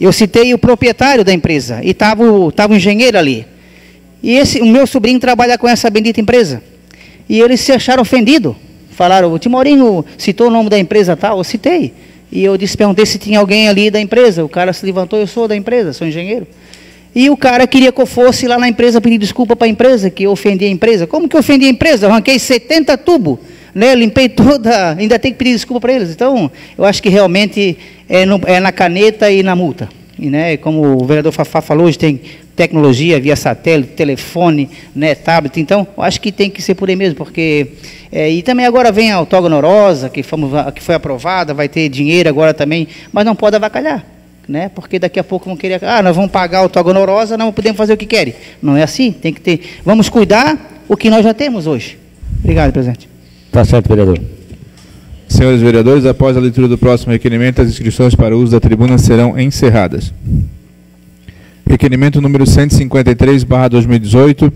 eu citei o proprietário da empresa, e estava o, tava o engenheiro ali. E esse, o meu sobrinho trabalha com essa bendita empresa. E eles se acharam ofendidos. Falaram, o Timorinho citou o nome da empresa tal, eu citei. E eu disse, perguntei se tinha alguém ali da empresa. O cara se levantou, eu sou da empresa, sou engenheiro. E o cara queria que eu fosse lá na empresa pedir desculpa para a empresa, que eu ofendi a empresa. Como que eu ofendi a empresa? Arranquei 70 tubos, né? limpei toda, ainda tem que pedir desculpa para eles. Então, eu acho que realmente é, no, é na caneta e na multa. E, né, como o vereador Fafá falou, hoje tem tecnologia via satélite, telefone, né, tablet. Então, acho que tem que ser por aí mesmo, porque é, e também agora vem a ortogonorosa, que, fomos, que foi aprovada, vai ter dinheiro agora também, mas não pode avacalhar. Né? Porque daqui a pouco vão querer, ah, nós vamos pagar a ortogonorosa, não podemos fazer o que querem. Não é assim, tem que ter. Vamos cuidar o que nós já temos hoje. Obrigado, presidente. Está certo, vereador. Senhores vereadores, após a leitura do próximo requerimento, as inscrições para uso da tribuna serão encerradas. Requerimento número 153, barra 2018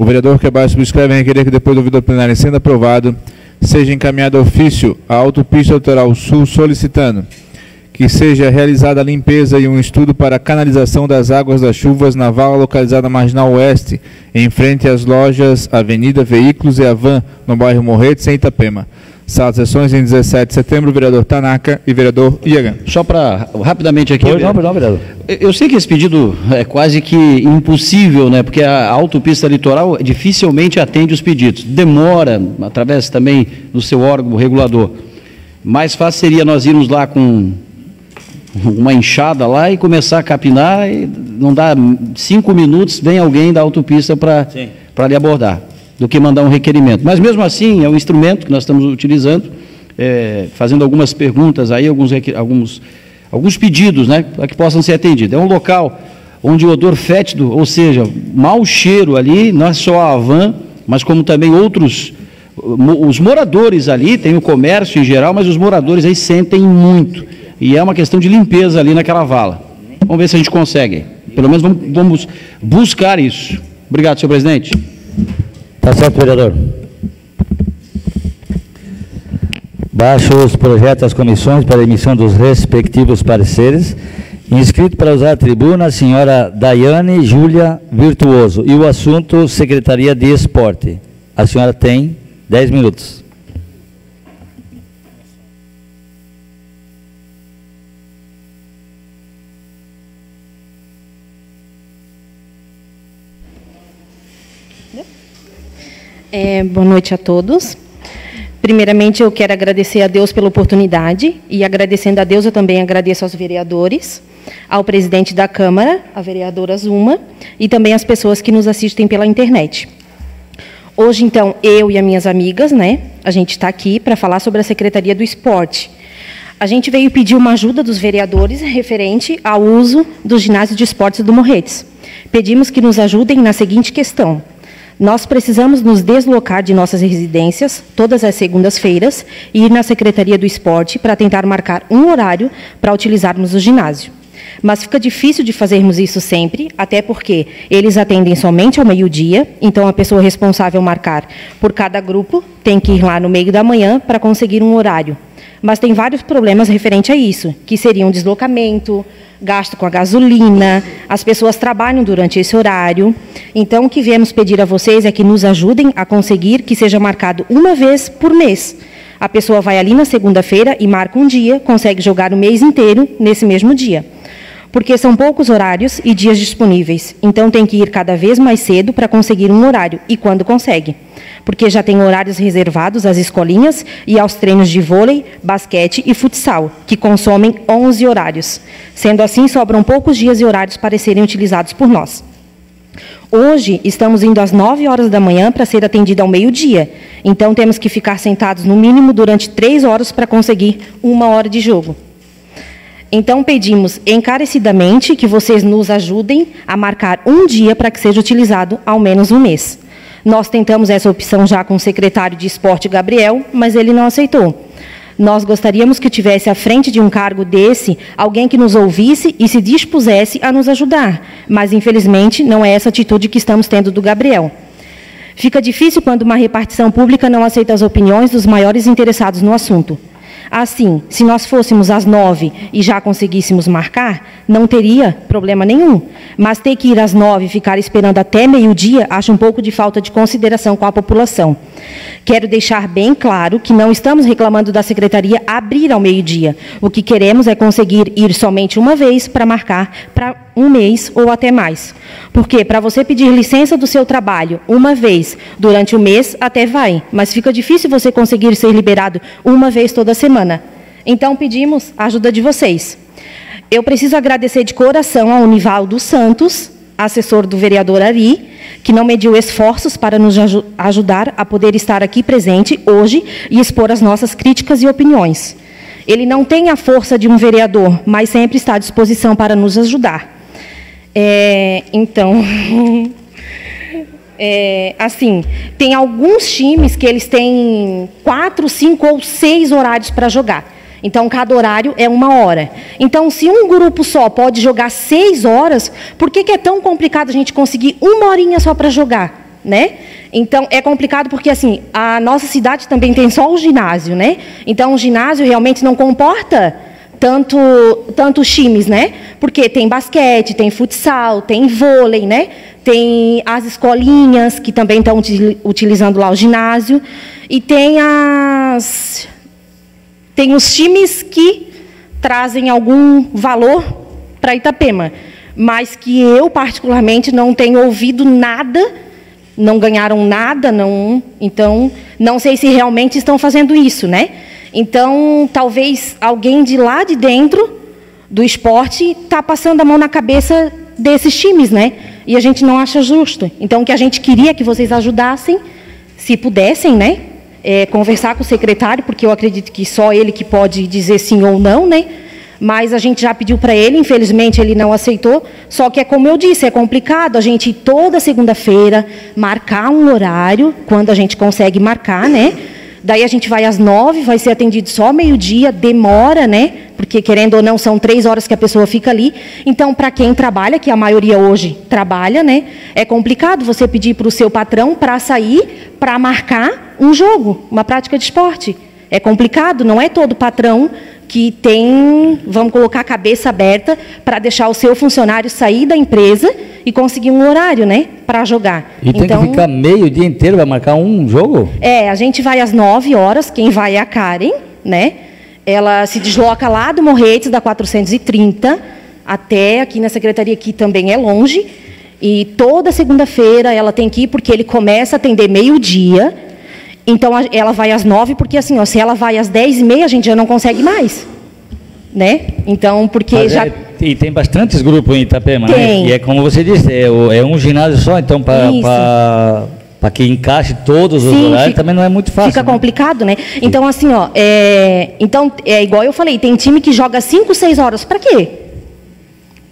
o vereador que abaixo subscreve requerer que depois do ouvido plenário sendo aprovado, seja encaminhado ofício à autopista autoral sul solicitando que seja realizada a limpeza e um estudo para a canalização das águas das chuvas na vala localizada na Marginal Oeste, em frente às lojas Avenida Veículos e Avan, no bairro Morretes, em Itapema. Sala de sessões em 17 de setembro, vereador Tanaka e vereador Iagan. Só para, rapidamente aqui. Pois não, não, vereador. Eu sei que esse pedido é quase que impossível, né? Porque a autopista litoral dificilmente atende os pedidos. Demora, através também do seu órgão regulador. Mais fácil seria nós irmos lá com uma enxada lá e começar a capinar, e não dá cinco minutos, vem alguém da autopista para lhe abordar do que mandar um requerimento. Mas mesmo assim, é um instrumento que nós estamos utilizando, é, fazendo algumas perguntas aí, alguns, alguns, alguns pedidos, né, para que possam ser atendidos. É um local onde o odor fétido, ou seja, mau cheiro ali, não é só a van, mas como também outros, os moradores ali, tem o comércio em geral, mas os moradores aí sentem muito. E é uma questão de limpeza ali naquela vala. Vamos ver se a gente consegue. Pelo menos vamos, vamos buscar isso. Obrigado, senhor presidente. Está certo, vereador. Baixo os projetos das comissões para emissão dos respectivos pareceres. Inscrito para usar a tribuna, a senhora Daiane Júlia Virtuoso. E o assunto, Secretaria de Esporte. A senhora tem 10 minutos. É, boa noite a todos. Primeiramente, eu quero agradecer a Deus pela oportunidade e agradecendo a Deus, eu também agradeço aos vereadores, ao presidente da Câmara, a vereadora Zuma, e também às pessoas que nos assistem pela internet. Hoje, então, eu e as minhas amigas, né, a gente está aqui para falar sobre a Secretaria do Esporte. A gente veio pedir uma ajuda dos vereadores referente ao uso do ginásio de esportes do Morretes. Pedimos que nos ajudem na seguinte questão. Nós precisamos nos deslocar de nossas residências todas as segundas-feiras e ir na Secretaria do Esporte para tentar marcar um horário para utilizarmos o ginásio. Mas fica difícil de fazermos isso sempre, até porque eles atendem somente ao meio-dia, então a pessoa responsável marcar por cada grupo tem que ir lá no meio da manhã para conseguir um horário. Mas tem vários problemas referente a isso, que seriam deslocamento, gasto com a gasolina, as pessoas trabalham durante esse horário. Então, o que viemos pedir a vocês é que nos ajudem a conseguir que seja marcado uma vez por mês. A pessoa vai ali na segunda-feira e marca um dia, consegue jogar o mês inteiro nesse mesmo dia. Porque são poucos horários e dias disponíveis. Então tem que ir cada vez mais cedo para conseguir um horário e quando consegue. Porque já tem horários reservados às escolinhas e aos treinos de vôlei, basquete e futsal, que consomem 11 horários. Sendo assim, sobram poucos dias e horários para serem utilizados por nós. Hoje estamos indo às 9 horas da manhã para ser atendida ao meio-dia. Então temos que ficar sentados no mínimo durante três horas para conseguir uma hora de jogo. Então pedimos encarecidamente que vocês nos ajudem a marcar um dia para que seja utilizado ao menos um mês. Nós tentamos essa opção já com o secretário de esporte Gabriel, mas ele não aceitou. Nós gostaríamos que tivesse à frente de um cargo desse alguém que nos ouvisse e se dispusesse a nos ajudar, mas infelizmente não é essa atitude que estamos tendo do Gabriel. Fica difícil quando uma repartição pública não aceita as opiniões dos maiores interessados no assunto. Assim, se nós fôssemos às nove e já conseguíssemos marcar, não teria problema nenhum. Mas ter que ir às nove e ficar esperando até meio-dia, acho um pouco de falta de consideração com a população. Quero deixar bem claro que não estamos reclamando da secretaria abrir ao meio-dia. O que queremos é conseguir ir somente uma vez para marcar para um mês ou até mais. Porque para você pedir licença do seu trabalho uma vez durante o mês, até vai, mas fica difícil você conseguir ser liberado uma vez toda semana. Então pedimos a ajuda de vocês. Eu preciso agradecer de coração ao Nivaldo Santos, assessor do vereador Ari, que não mediu esforços para nos ajudar a poder estar aqui presente hoje e expor as nossas críticas e opiniões. Ele não tem a força de um vereador, mas sempre está à disposição para nos ajudar. É, então, é, assim, tem alguns times que eles têm quatro, cinco ou seis horários para jogar. Então, cada horário é uma hora. Então, se um grupo só pode jogar seis horas, por que, que é tão complicado a gente conseguir uma horinha só para jogar? Né? Então, é complicado porque, assim, a nossa cidade também tem só o ginásio, né? Então, o ginásio realmente não comporta tanto, tantos times, né? Porque tem basquete, tem futsal, tem vôlei, né? Tem as escolinhas que também estão utilizando lá o ginásio. E tem as tem os times que trazem algum valor para Itapema, mas que eu particularmente não tenho ouvido nada, não ganharam nada, não, então não sei se realmente estão fazendo isso, né? Então, talvez alguém de lá de dentro do esporte está passando a mão na cabeça desses times, né? E a gente não acha justo. Então, o que a gente queria que vocês ajudassem, se pudessem, né? é, conversar com o secretário, porque eu acredito que só ele que pode dizer sim ou não, né? Mas a gente já pediu para ele, infelizmente ele não aceitou. Só que é como eu disse, é complicado a gente toda segunda-feira marcar um horário, quando a gente consegue marcar, né? Daí a gente vai às nove, vai ser atendido só meio-dia, demora, né? Porque, querendo ou não, são três horas que a pessoa fica ali. Então, para quem trabalha, que a maioria hoje trabalha, né? É complicado você pedir para o seu patrão para sair, para marcar um jogo, uma prática de esporte. É complicado, não é todo patrão que tem, vamos colocar a cabeça aberta para deixar o seu funcionário sair da empresa e conseguir um horário, né, para jogar. E tem então, que ficar meio dia inteiro para marcar um jogo? É, a gente vai às 9 horas, quem vai é a Karen, né? Ela se desloca lá do Morretes, da 430, até aqui na secretaria, que também é longe. E toda segunda-feira ela tem que ir, porque ele começa a atender meio-dia então ela vai às nove, porque assim, ó, se ela vai às dez e meia, a gente já não consegue mais. Né? Então, porque Mas já. É, e tem bastantes grupos em Itapema, né? tem. né? E é como você disse, é, é um ginásio só, então para para que encaixe todos os Sim, horários fica, também não é muito fácil. Fica né? complicado, né? Então, assim, ó, é, então, é igual eu falei, tem time que joga 5, 6 horas. Para quê?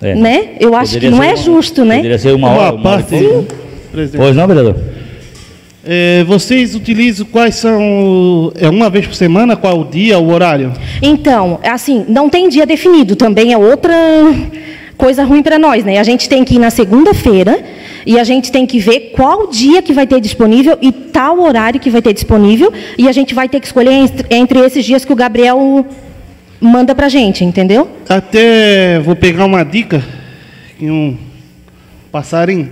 É. Né? Eu acho que não é justo, né? Poderia ser uma, hora. Uma parte, hora. Pois não, vereador? É, vocês utilizam quais são. É uma vez por semana? Qual o dia, o horário? Então, assim, não tem dia definido, também é outra coisa ruim para nós, né? A gente tem que ir na segunda-feira e a gente tem que ver qual dia que vai ter disponível e tal horário que vai ter disponível e a gente vai ter que escolher entre, esses dias que o Gabriel manda para gente, entendeu? Até vou pegar uma dica em um passarinho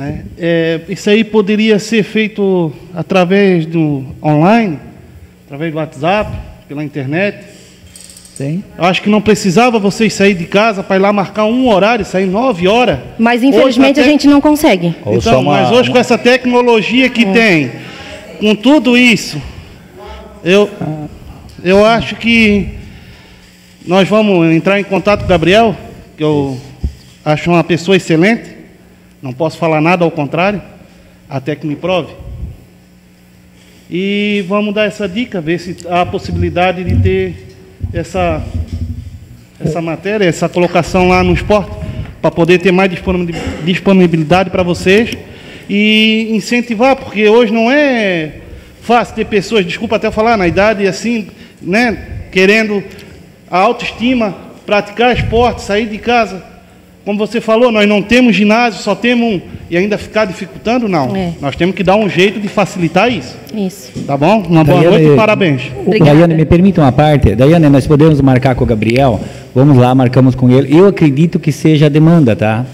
né? É, isso aí poderia ser feito através do online, através do WhatsApp, pela internet. Tem. Eu acho que não precisava vocês sair de casa para ir lá marcar um horário, sair nove horas. Mas infelizmente a gente não consegue. Então, uma... mas hoje com essa tecnologia que é. tem, com tudo isso, eu, eu acho que nós vamos entrar em contato com o Gabriel, que eu acho uma pessoa excelente. Não posso falar nada ao contrário, até que me prove. E vamos dar essa dica, ver se há a possibilidade de ter essa, essa matéria, essa colocação lá no esporte, para poder ter mais disponibilidade para vocês e incentivar, porque hoje não é fácil ter pessoas, desculpa até falar, na idade assim, né, querendo a autoestima, praticar esporte, sair de casa como você falou, nós não temos ginásio, só temos um. E ainda ficar dificultando, não. É. Nós temos que dar um jeito de facilitar isso. Isso. Tá bom? Uma boa Daiane, noite e parabéns. Obrigada. Daiane, me permita uma parte. Daiane, nós podemos marcar com o Gabriel. Vamos lá, marcamos com ele. Eu acredito que seja a demanda, tá?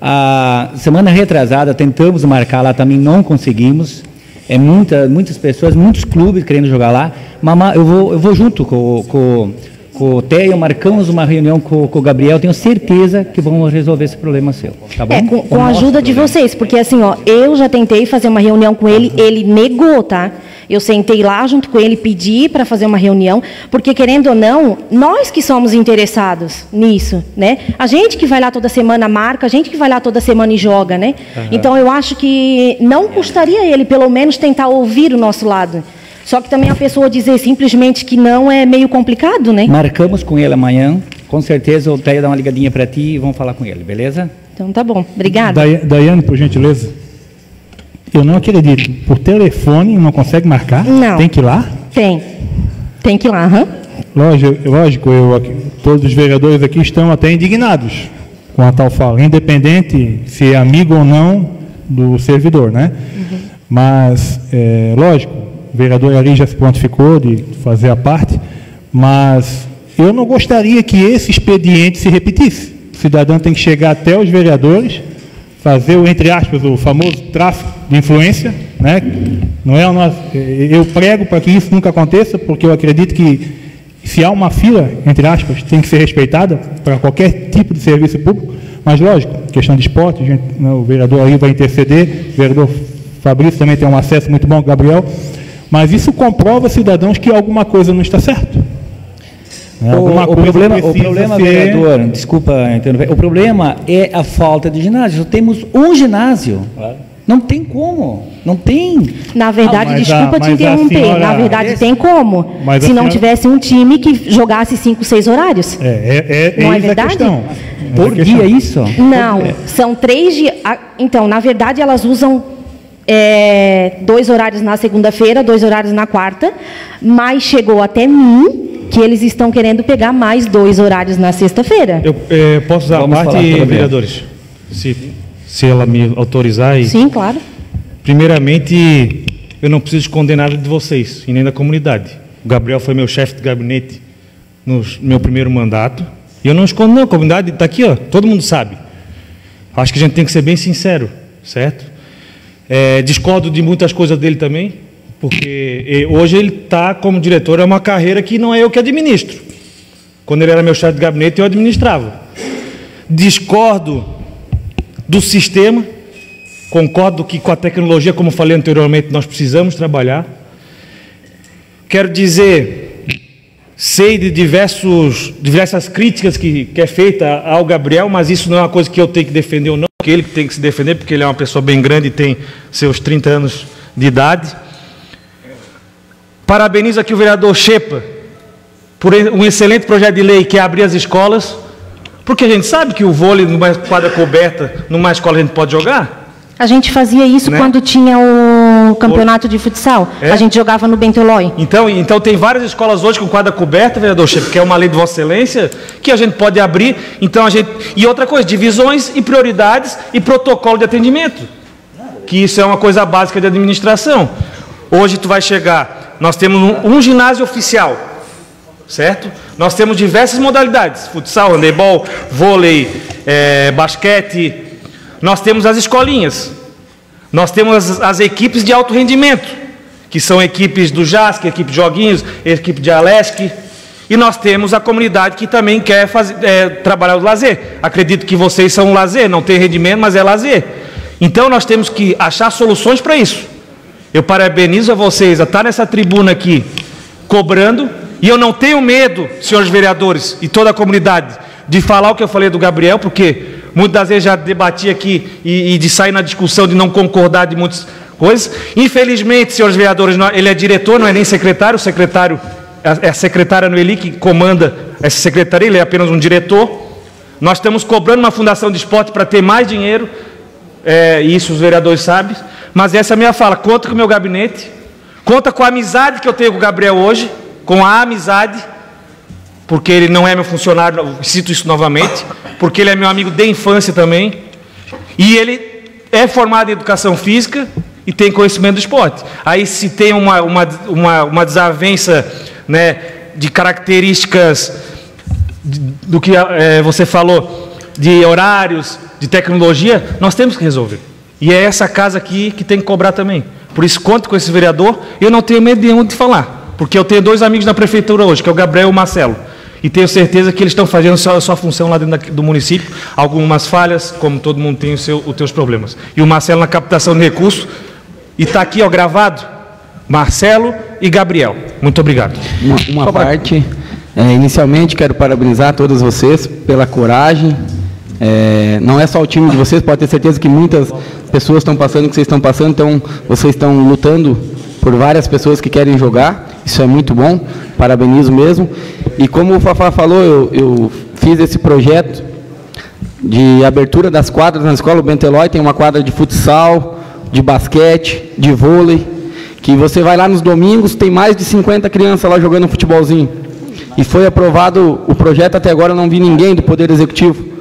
A semana retrasada tentamos marcar lá, também não conseguimos. É muita, muitas pessoas, muitos clubes querendo jogar lá. Mas eu vou, eu vou junto com, com com o Theo, marcamos uma reunião com, com, o Gabriel, tenho certeza que vamos resolver esse problema seu, tá bom? É, com, com a ajuda de vocês, porque assim, ó, eu já tentei fazer uma reunião com ele, ele negou, tá? Eu sentei lá junto com ele, pedi para fazer uma reunião, porque querendo ou não, nós que somos interessados nisso, né? A gente que vai lá toda semana marca, a gente que vai lá toda semana e joga, né? Uhum. Então eu acho que não custaria ele, pelo menos, tentar ouvir o nosso lado. Só que também a pessoa dizer simplesmente que não é meio complicado, né? Marcamos com ele amanhã. Com certeza o Teia dá uma ligadinha para ti e vamos falar com ele, beleza? Então tá bom. Obrigada. Daiane, por gentileza. Eu não acredito. Por telefone não consegue marcar? Não. Tem que ir lá? Tem. Tem que ir lá, aham. Lógico, lógico eu, todos os vereadores aqui estão até indignados com a tal fala, independente se é amigo ou não do servidor, né? Uhum. Mas, é, lógico, o vereador ali já se prontificou de fazer a parte, mas eu não gostaria que esse expediente se repetisse. O cidadão tem que chegar até os vereadores, fazer o, entre aspas, o famoso tráfico de influência, né? Não é o nosso, eu prego para que isso nunca aconteça, porque eu acredito que se há uma fila, entre aspas, tem que ser respeitada para qualquer tipo de serviço público, mas lógico, questão de esporte, gente, né, o vereador aí vai interceder, o vereador Fabrício também tem um acesso muito bom, Gabriel, mas isso comprova, cidadãos, que alguma coisa não está certo. É, o, o, problema, o problema ser... vereador, desculpa interromper, o problema é a falta de ginásio. Nós temos um ginásio. Não tem como. Não tem. Na verdade, ah, desculpa a, te interromper. Senhora... Na verdade, tem como. Mas se não senhora... tivesse um time que jogasse cinco, seis horários. É, é, é, não é verdade? Por dia, isso? Não, são três dias. Então, na verdade, elas usam é, dois horários na segunda-feira, dois horários na quarta, mas chegou até mim que eles estão querendo pegar mais dois horários na sexta-feira. Eu é, posso usar Vamos a parte, vereadores? Se, se ela me autorizar. E... Sim, claro. Primeiramente, eu não preciso esconder nada de vocês e nem da comunidade. O Gabriel foi meu chefe de gabinete no meu primeiro mandato. E eu não escondo, não. A comunidade está aqui, ó. Todo mundo sabe. Acho que a gente tem que ser bem sincero, certo? É, discordo de muitas coisas dele também, porque hoje ele está como diretor, é uma carreira que não é eu que administro. Quando ele era meu chefe de gabinete, eu administrava. Discordo do sistema, concordo que com a tecnologia, como falei anteriormente, nós precisamos trabalhar. Quero dizer, sei de diversos, diversas críticas que, que é feita ao Gabriel, mas isso não é uma coisa que eu tenho que defender ou não que ele tem que se defender, porque ele é uma pessoa bem grande e tem seus 30 anos de idade. Parabenizo aqui o vereador Shepa por um excelente projeto de lei que é abrir as escolas, porque a gente sabe que o vôlei numa quadra coberta, numa escola a gente pode jogar. A gente fazia isso né? quando tinha o campeonato de futsal. É? A gente jogava no Bentolói. Então, então tem várias escolas hoje com quadra coberta, vereador Chefe, que é uma lei de Vossa Excelência, que a gente pode abrir. Então a gente e outra coisa, divisões e prioridades e protocolo de atendimento. Que isso é uma coisa básica de administração. Hoje tu vai chegar, nós temos um, um ginásio oficial, certo? Nós temos diversas modalidades: futsal, handebol, vôlei, é, basquete nós temos as escolinhas, nós temos as, as equipes de alto rendimento, que são equipes do JASC, equipe de Joguinhos, equipe de Alesc. E nós temos a comunidade que também quer fazer, é, trabalhar o lazer. Acredito que vocês são lazer, não tem rendimento, mas é lazer. Então nós temos que achar soluções para isso. Eu parabenizo a vocês a estar nessa tribuna aqui, cobrando, e eu não tenho medo, senhores vereadores e toda a comunidade, de falar o que eu falei do Gabriel, porque muitas vezes já debati aqui e, e de sair na discussão de não concordar de muitas coisas. Infelizmente, senhores vereadores, ele é diretor, não é nem secretário, o secretário é a secretária Noeli que comanda essa secretaria, ele é apenas um diretor. Nós estamos cobrando uma fundação de esporte para ter mais dinheiro, é, isso os vereadores sabem, mas essa é a minha fala, conta com o meu gabinete, conta com a amizade que eu tenho com o Gabriel hoje, com a amizade, porque ele não é meu funcionário, cito isso novamente, porque ele é meu amigo de infância também, e ele é formado em educação física e tem conhecimento do esporte. Aí se tem uma, uma, uma, uma desavença né, de características do que é, você falou, de horários, de tecnologia, nós temos que resolver. E é essa casa aqui que tem que cobrar também. Por isso, conto com esse vereador. Eu não tenho medo nenhum de falar, porque eu tenho dois amigos na prefeitura hoje, que é o Gabriel e o Marcelo. E tenho certeza que eles estão fazendo a sua, a sua função lá dentro do município. Algumas falhas, como todo mundo tem os seu, seus problemas. E o Marcelo na captação de recursos. E está aqui, ó, gravado, Marcelo e Gabriel. Muito obrigado. Uma, uma parte, é, inicialmente quero parabenizar todos vocês pela coragem. É, não é só o time de vocês, pode ter certeza que muitas pessoas estão passando o que vocês estão passando, então vocês estão lutando por várias pessoas que querem jogar. Isso é muito bom, parabenizo mesmo. E como o Fafá falou, eu, eu fiz esse projeto de abertura das quadras na escola. O Benteloy tem uma quadra de futsal, de basquete, de vôlei que você vai lá nos domingos, tem mais de 50 crianças lá jogando futebolzinho. E foi aprovado o projeto, até agora eu não vi ninguém do Poder Executivo.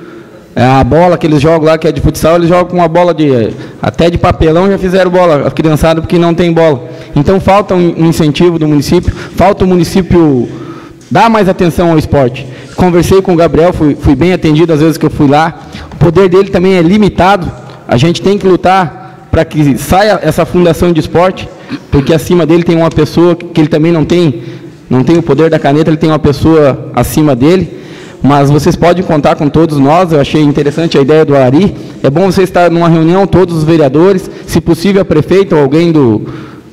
É a bola que eles jogam lá, que é de futsal, eles jogam com uma bola de. Até de papelão já fizeram bola, a criançada, porque não tem bola. Então falta um incentivo do município, falta o município dar mais atenção ao esporte. Conversei com o Gabriel, fui, fui bem atendido às vezes que eu fui lá. O poder dele também é limitado. A gente tem que lutar para que saia essa fundação de esporte porque acima dele tem uma pessoa que ele também não tem, não tem o poder da caneta, ele tem uma pessoa acima dele. Mas vocês podem contar com todos nós, eu achei interessante a ideia do Ari. É bom você estar numa reunião, todos os vereadores, se possível a prefeita ou alguém do,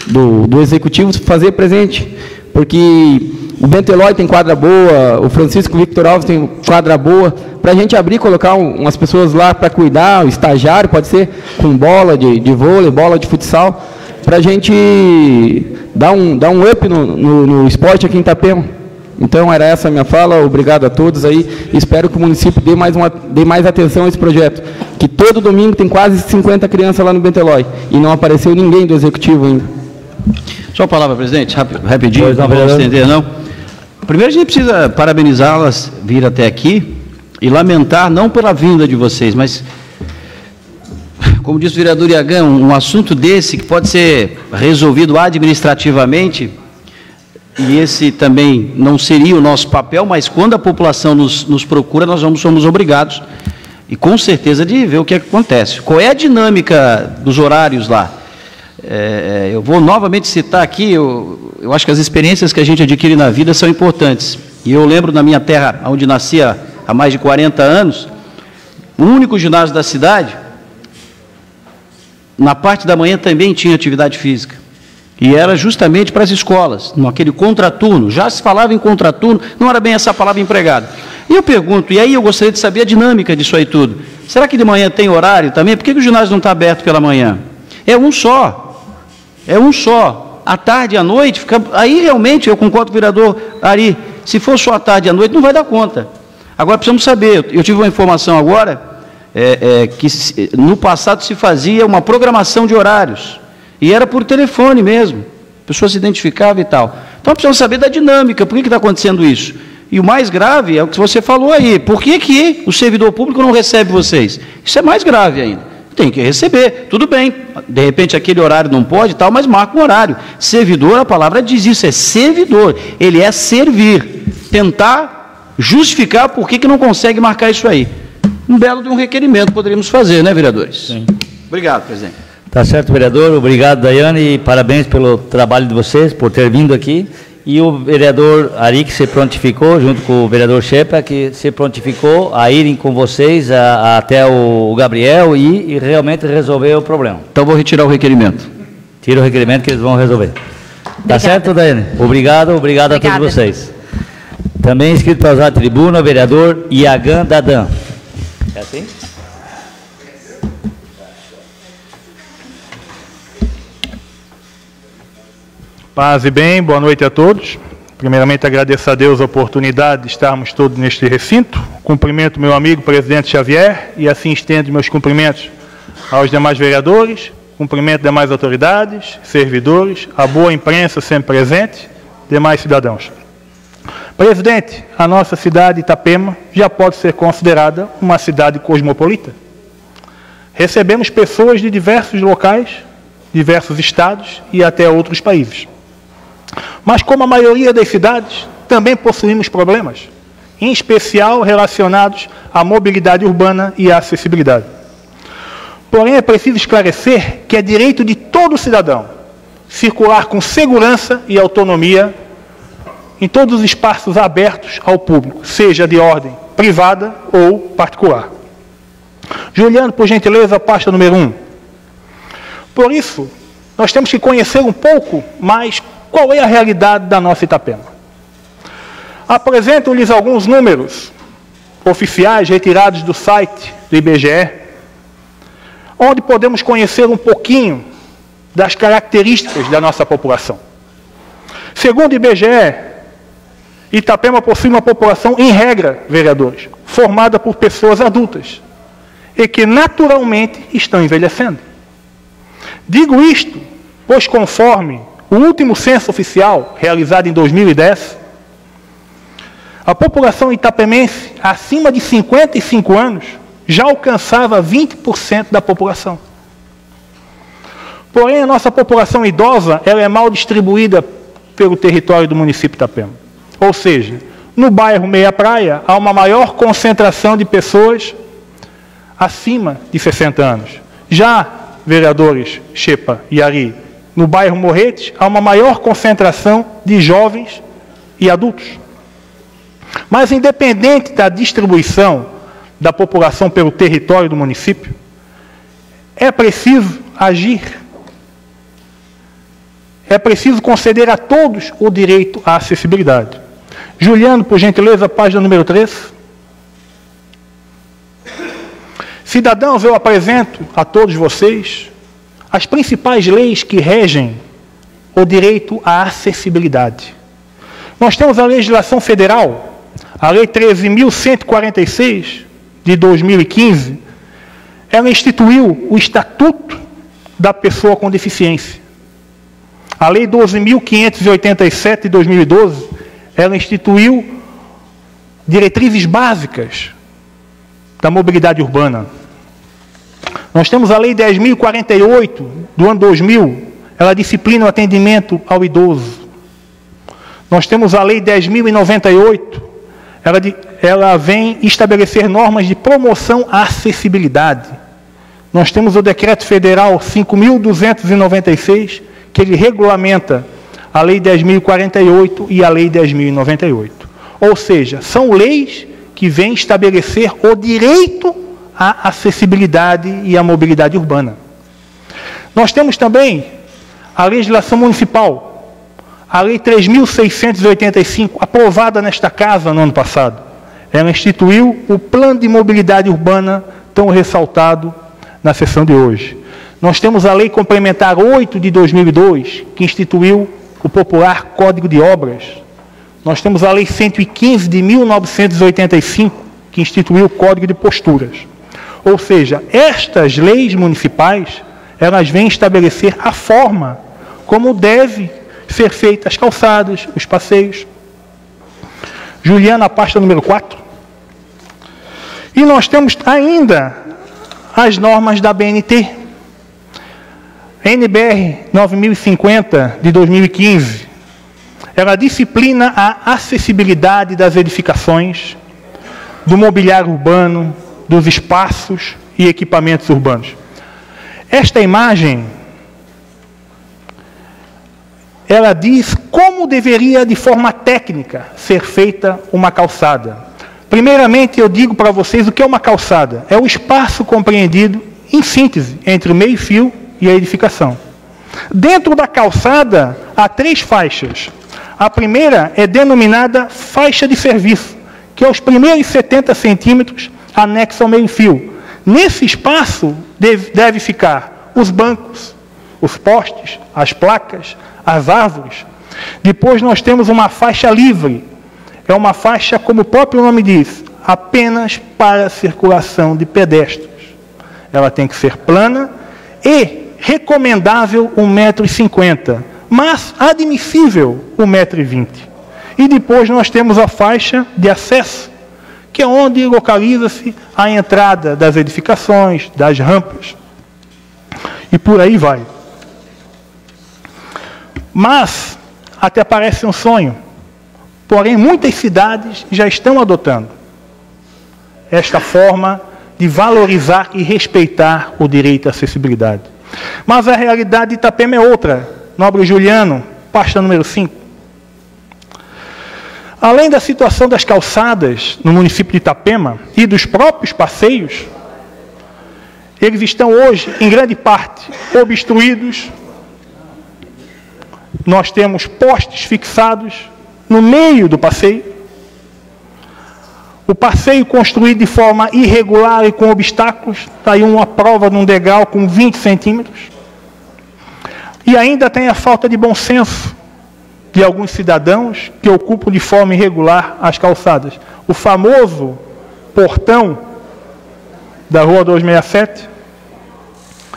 do, do executivo, fazer presente. Porque o Bento Eloy tem quadra boa, o Francisco Victor Alves tem quadra boa, para a gente abrir, colocar umas pessoas lá para cuidar, o estagiário pode ser com bola de, de vôlei, bola de futsal, para a gente dar um, dar um up no, no, no esporte aqui em Itapema. Então era essa a minha fala, obrigado a todos aí. Espero que o município dê mais, uma, dê mais atenção a esse projeto. Que todo domingo tem quase 50 crianças lá no Bentelói e não apareceu ninguém do executivo ainda. Só a palavra, presidente, rapidinho, não vou estender não. Primeiro a gente precisa parabenizá-las, vir até aqui e lamentar, não pela vinda de vocês, mas como disse o vereador Iagão, um assunto desse que pode ser resolvido administrativamente, e esse também não seria o nosso papel, mas quando a população nos, nos procura, nós vamos, somos obrigados, e com certeza, de ver o que, é acontece. Qual é a dinâmica dos horários lá? É, eu vou novamente citar aqui, eu, eu acho que as experiências que a gente adquire na vida são importantes. E eu lembro na minha terra, onde nasci há mais de 40 anos, o único ginásio da cidade, na parte da manhã também tinha atividade física. E era justamente para as escolas, naquele contraturno. Já se falava em contraturno, não era bem essa palavra empregada. E eu pergunto, e aí eu gostaria de saber a dinâmica disso aí tudo. Será que de manhã tem horário também? Por que, que o ginásio não está aberto pela manhã? É um só. É um só. À tarde e à noite, fica... aí realmente eu concordo com o vereador Ari. Se for só à tarde e à noite, não vai dar conta. Agora precisamos saber. Eu tive uma informação agora é, é, que no passado se fazia uma programação de horários, e era por telefone mesmo, a pessoa se identificava e tal. Então precisamos saber da dinâmica, por que está acontecendo isso? E o mais grave é o que você falou aí, por que, que o servidor público não recebe vocês? Isso é mais grave ainda. Tem que receber, tudo bem. De repente aquele horário não pode tal, mas marca um horário. Servidor, a palavra diz isso, é servidor. Ele é servir. Tentar justificar por que, que não consegue marcar isso aí um belo de um requerimento poderíamos fazer, né, vereadores? Sim. Obrigado, presidente. Tá certo, vereador. Obrigado, Daiane, e parabéns pelo trabalho de vocês, por ter vindo aqui. E o vereador Ari, que se prontificou, junto com o vereador Shepa, que se prontificou a irem com vocês a, a, até o Gabriel e, e, realmente resolver o problema. Então vou retirar o requerimento. Tira o requerimento que eles vão resolver. Tá Obrigada. Tá certo, Daiane? Obrigado, obrigado Obrigada. a todos vocês. Também inscrito para usar a tribuna, o vereador Iagan Dadan. É assim? Paz e bem, boa noite a todos. Primeiramente agradeço a Deus a oportunidade de estarmos todos neste recinto. Cumprimento meu amigo presidente Xavier e assim estendo meus cumprimentos aos demais vereadores, cumprimento demais autoridades, servidores, a boa imprensa sempre presente, demais cidadãos. Presidente, a nossa cidade Itapema já pode ser considerada uma cidade cosmopolita. Recebemos pessoas de diversos locais, diversos estados e até outros países. Mas, como a maioria das cidades, também possuímos problemas, em especial relacionados à mobilidade urbana e à acessibilidade. Porém, é preciso esclarecer que é direito de todo cidadão circular com segurança e autonomia em todos os espaços abertos ao público, seja de ordem privada ou particular. Juliano, por gentileza, pasta número 1. Um. Por isso, nós temos que conhecer um pouco mais qual é a realidade da nossa Itapema? Apresento-lhes alguns números oficiais retirados do site do IBGE, onde podemos conhecer um pouquinho das características da nossa população. Segundo o IBGE, Itapema possui uma população, em regra, vereadores, formada por pessoas adultas e que naturalmente estão envelhecendo. Digo isto, pois conforme o último censo oficial, realizado em 2010, a população itapemense acima de 55 anos já alcançava 20% da população. Porém, a nossa população idosa ela é mal distribuída pelo território do município de Itapema. Ou seja, no bairro Meia Praia há uma maior concentração de pessoas acima de 60 anos. Já, vereadores Chepa e Ari, no bairro Morretes, há uma maior concentração de jovens e adultos. Mas, independente da distribuição da população pelo território do município, é preciso agir. É preciso conceder a todos o direito à acessibilidade. Juliano, por gentileza, página número 3. Cidadãos, eu apresento a todos vocês as principais leis que regem o direito à acessibilidade. Nós temos a legislação federal, a Lei 13.146 de 2015, ela instituiu o Estatuto da Pessoa com Deficiência. A Lei 12.587 de 2012, ela instituiu diretrizes básicas da mobilidade urbana. Nós temos a Lei 10.048 do ano 2000, ela disciplina o atendimento ao idoso. Nós temos a Lei 10.098, ela, ela vem estabelecer normas de promoção à acessibilidade. Nós temos o Decreto Federal 5.296, que ele regulamenta a Lei 10.048 e a Lei 10.098. Ou seja, são leis que vêm estabelecer o direito a acessibilidade e a mobilidade urbana. Nós temos também a legislação municipal, a Lei 3.685, aprovada nesta casa no ano passado. Ela instituiu o Plano de Mobilidade Urbana, tão ressaltado na sessão de hoje. Nós temos a Lei Complementar 8 de 2002, que instituiu o popular Código de Obras. Nós temos a Lei 115 de 1985, que instituiu o Código de Posturas. Ou seja, estas leis municipais, elas vêm estabelecer a forma como deve ser feitas as calçadas, os passeios. Juliana, pasta número 4. E nós temos ainda as normas da BNT. NBR 9050 de 2015. Ela disciplina a acessibilidade das edificações, do mobiliário urbano, dos espaços e equipamentos urbanos. Esta imagem ela diz como deveria, de forma técnica, ser feita uma calçada. Primeiramente, eu digo para vocês o que é uma calçada: é o espaço compreendido, em síntese, entre o meio-fio e a edificação. Dentro da calçada há três faixas. A primeira é denominada faixa de serviço, que é os primeiros 70 centímetros anexo ao meio-fio. Nesse espaço deve, deve ficar os bancos, os postes, as placas, as árvores. Depois nós temos uma faixa livre. É uma faixa, como o próprio nome diz, apenas para circulação de pedestres. Ela tem que ser plana e recomendável 1,50m, mas admissível 1,20m. E depois nós temos a faixa de acesso, que é onde localiza-se a entrada das edificações, das rampas. E por aí vai. Mas até parece um sonho. Porém, muitas cidades já estão adotando esta forma de valorizar e respeitar o direito à acessibilidade. Mas a realidade de Itapema é outra. Nobre Juliano, pasta número 5. Além da situação das calçadas no município de Itapema e dos próprios passeios, eles estão hoje, em grande parte, obstruídos. Nós temos postes fixados no meio do passeio. O passeio construído de forma irregular e com obstáculos, está aí uma prova de um degrau com 20 centímetros. E ainda tem a falta de bom senso de alguns cidadãos que ocupam de forma irregular as calçadas. O famoso portão da Rua 267.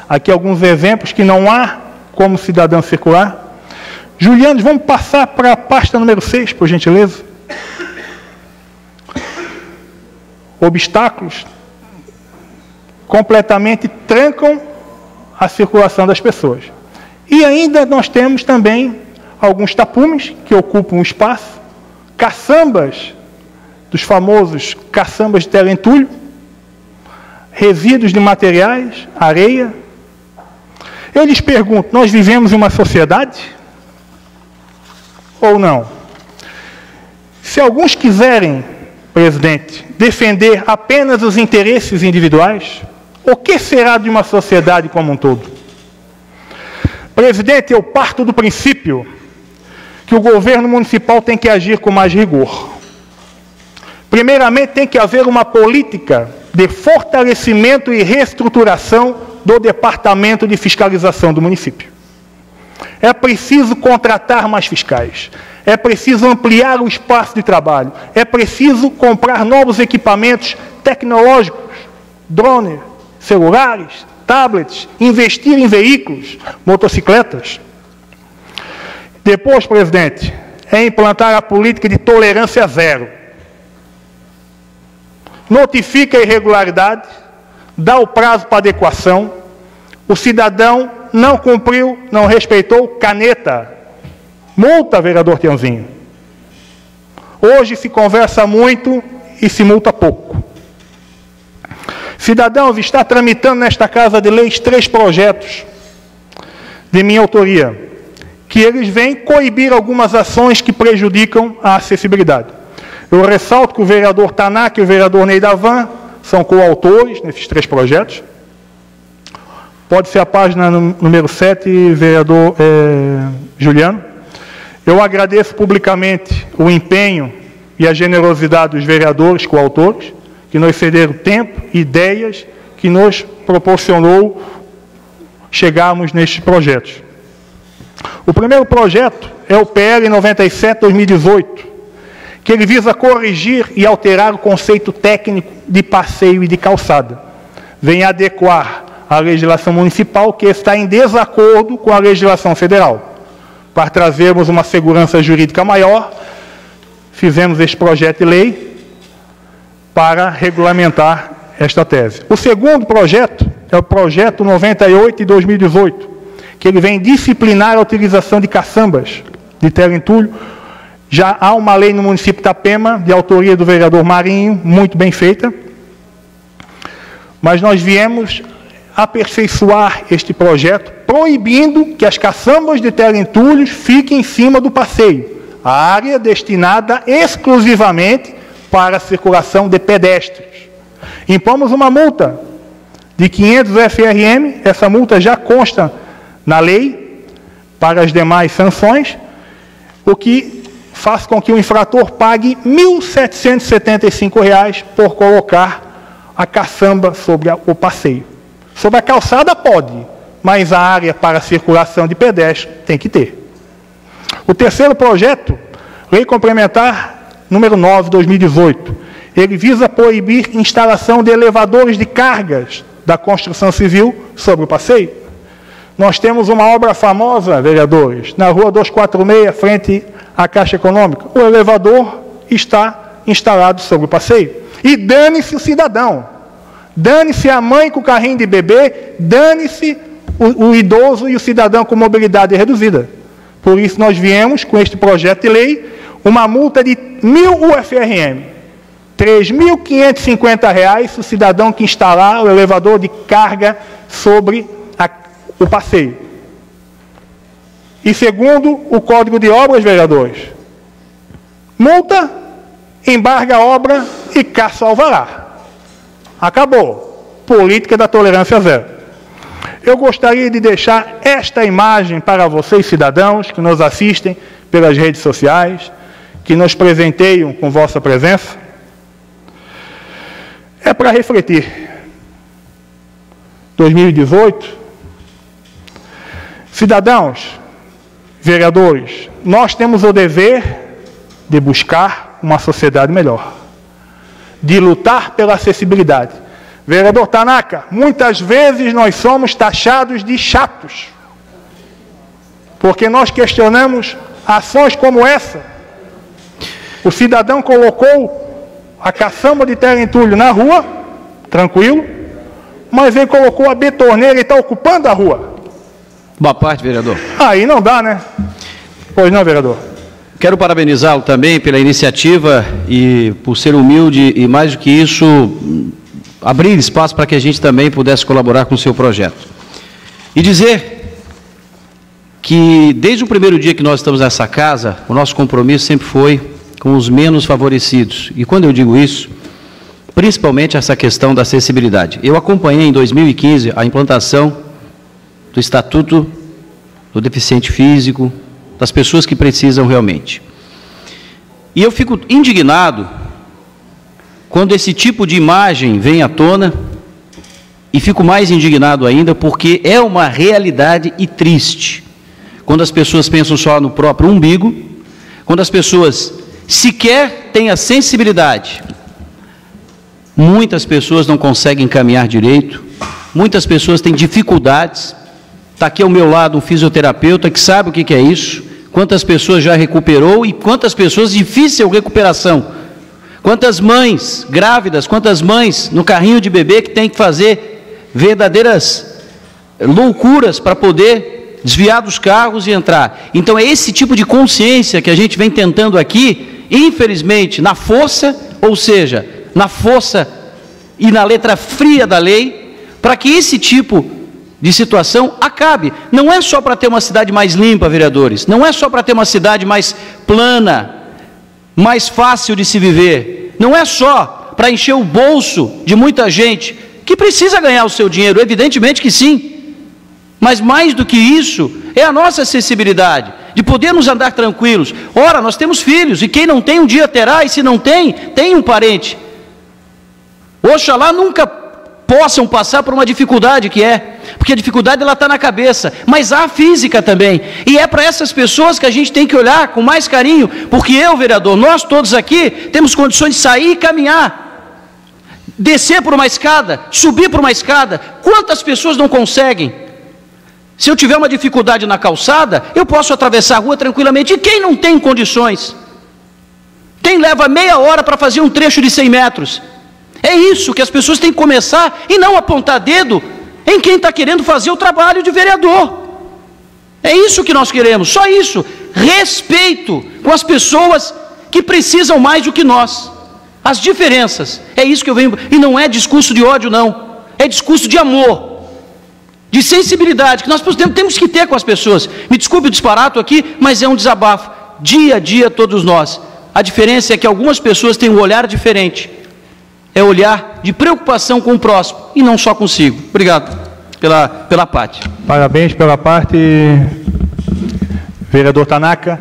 Aqui alguns exemplos que não há como cidadão circular. Juliano, vamos passar para a pasta número 6, por gentileza. Obstáculos completamente trancam a circulação das pessoas. E ainda nós temos também alguns tapumes que ocupam o espaço, caçambas, dos famosos caçambas de terra-entulho, resíduos de materiais, areia. Eu lhes pergunto: nós vivemos em uma sociedade? Ou não? Se alguns quiserem, presidente, defender apenas os interesses individuais, o que será de uma sociedade como um todo? Presidente, eu parto do princípio que o governo municipal tem que agir com mais rigor. Primeiramente, tem que haver uma política de fortalecimento e reestruturação do departamento de fiscalização do município. É preciso contratar mais fiscais. É preciso ampliar o espaço de trabalho. É preciso comprar novos equipamentos tecnológicos, drones, celulares, tablets, investir em veículos, motocicletas. Depois, presidente, é implantar a política de tolerância zero. Notifica a irregularidade, dá o prazo para adequação, o cidadão não cumpriu, não respeitou, caneta. Multa, vereador Tiãozinho. Hoje se conversa muito e se multa pouco. Cidadãos, está tramitando nesta Casa de Leis três projetos de minha autoria que eles vêm coibir algumas ações que prejudicam a acessibilidade. Eu ressalto que o vereador Tanak e o vereador Neidavan são coautores nesses três projetos. Pode ser a página número 7, vereador é, Juliano. Eu agradeço publicamente o empenho e a generosidade dos vereadores coautores, que nos cederam tempo, ideias, que nos proporcionou chegarmos nestes projetos. O primeiro projeto é o PL 97-2018, que ele visa corrigir e alterar o conceito técnico de passeio e de calçada. Vem adequar a legislação municipal que está em desacordo com a legislação federal. Para trazermos uma segurança jurídica maior, fizemos este projeto de lei para regulamentar esta tese. O segundo projeto é o projeto 98 de 2018, que ele vem disciplinar a utilização de caçambas de terra entulho. Já há uma lei no município de Itapema, de autoria do vereador Marinho, muito bem feita. Mas nós viemos aperfeiçoar este projeto, proibindo que as caçambas de terra-entulhos fiquem em cima do passeio, a área destinada exclusivamente para a circulação de pedestres. Impomos uma multa de 500 FRM, essa multa já consta na lei para as demais sanções, o que faz com que o infrator pague R$ 1.775 por colocar a caçamba sobre o passeio. Sobre a calçada pode, mas a área para circulação de pedestres tem que ter. O terceiro projeto, Lei Complementar número 9, 2018, ele visa proibir instalação de elevadores de cargas da construção civil sobre o passeio. Nós temos uma obra famosa, vereadores, na rua 246, frente à Caixa Econômica. O elevador está instalado sobre o passeio. E dane-se o cidadão. Dane-se a mãe com o carrinho de bebê, dane-se o, o idoso e o cidadão com mobilidade reduzida. Por isso nós viemos com este projeto de lei uma multa de mil UFRM. R$ 3.550 se o cidadão que instalar o elevador de carga sobre o passeio. E segundo o Código de Obras, vereadores, multa, embarga a obra e caça alvará. Acabou. Política da tolerância zero. Eu gostaria de deixar esta imagem para vocês, cidadãos, que nos assistem pelas redes sociais, que nos presenteiam com vossa presença. É para refletir. 2018. Cidadãos, vereadores, nós temos o dever de buscar uma sociedade melhor, de lutar pela acessibilidade. Vereador Tanaka, muitas vezes nós somos taxados de chatos, porque nós questionamos ações como essa. O cidadão colocou a caçamba de terra entulho na rua, tranquilo, mas ele colocou a betorneira e está ocupando a rua. Boa parte, vereador. Aí não dá, né? Pois não, vereador. Quero parabenizá-lo também pela iniciativa e por ser humilde e, mais do que isso, abrir espaço para que a gente também pudesse colaborar com o seu projeto. E dizer que desde o primeiro dia que nós estamos nessa casa, o nosso compromisso sempre foi com os menos favorecidos. E quando eu digo isso, principalmente essa questão da acessibilidade. Eu acompanhei em 2015 a implantação do Estatuto do Deficiente Físico, das pessoas que precisam realmente. E eu fico indignado quando esse tipo de imagem vem à tona, e fico mais indignado ainda porque é uma realidade e triste. Quando as pessoas pensam só no próprio umbigo, quando as pessoas sequer têm a sensibilidade, muitas pessoas não conseguem caminhar direito, muitas pessoas têm dificuldades. Está aqui ao meu lado um fisioterapeuta que sabe o que é isso, quantas pessoas já recuperou e quantas pessoas difícil recuperação Quantas mães grávidas, quantas mães no carrinho de bebê que tem que fazer verdadeiras loucuras para poder desviar dos carros e entrar. Então é esse tipo de consciência que a gente vem tentando aqui, infelizmente, na força, ou seja, na força e na letra fria da lei, para que esse tipo de situação acabe. Não é só para ter uma cidade mais limpa, vereadores, não é só para ter uma cidade mais plana, mais fácil de se viver. Não é só para encher o bolso de muita gente que precisa ganhar o seu dinheiro, evidentemente que sim. Mas mais do que isso, é a nossa acessibilidade, de podermos andar tranquilos. Ora, nós temos filhos, e quem não tem um dia terá, e se não tem, tem um parente. Oxalá nunca possam passar por uma dificuldade que é, porque a dificuldade ela está na cabeça, mas há física também, e é para essas pessoas que a gente tem que olhar com mais carinho, porque eu, vereador, nós todos aqui temos condições de sair e caminhar, descer por uma escada, subir por uma escada, quantas pessoas não conseguem? Se eu tiver uma dificuldade na calçada, eu posso atravessar a rua tranquilamente, e quem não tem condições? Quem leva meia hora para fazer um trecho de 100 metros? É isso que as pessoas têm que começar e não apontar dedo em quem está querendo fazer o trabalho de vereador. É isso que nós queremos, só isso. Respeito com as pessoas que precisam mais do que nós. As diferenças, é isso que eu venho. E não é discurso de ódio, não. É discurso de amor. de sensibilidade que nós temos que ter com as pessoas. Me desculpe o disparato aqui, mas é um desabafo. Dia a dia, todos nós. A diferença é que algumas pessoas têm um olhar diferente. É olhar de preocupação com o próximo e não só consigo. Obrigado pela, pela parte. Parabéns pela parte, vereador Tanaka.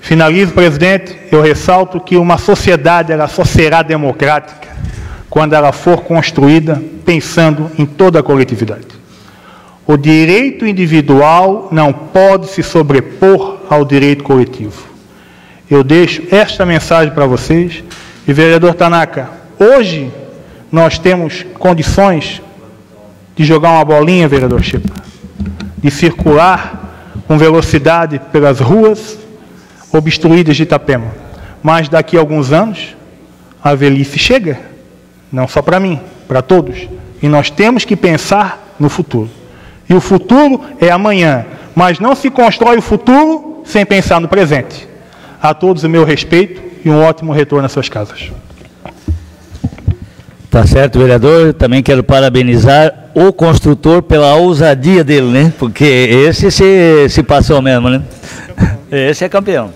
Finalizo, presidente. Eu ressalto que uma sociedade ela só será democrática quando ela for construída pensando em toda a coletividade. O direito individual não pode se sobrepor ao direito coletivo. Eu deixo esta mensagem para vocês. E, vereador Tanaka, hoje nós temos condições de jogar uma bolinha, vereador Chipa, de circular com velocidade pelas ruas obstruídas de Itapema. Mas daqui a alguns anos, a velhice chega, não só para mim, para todos. E nós temos que pensar no futuro. E o futuro é amanhã, mas não se constrói o futuro sem pensar no presente. A todos o meu respeito e um ótimo retorno às suas casas. Tá certo, vereador. Também quero parabenizar o construtor pela ousadia dele, né? Porque esse se, se passou mesmo, né? Esse é campeão.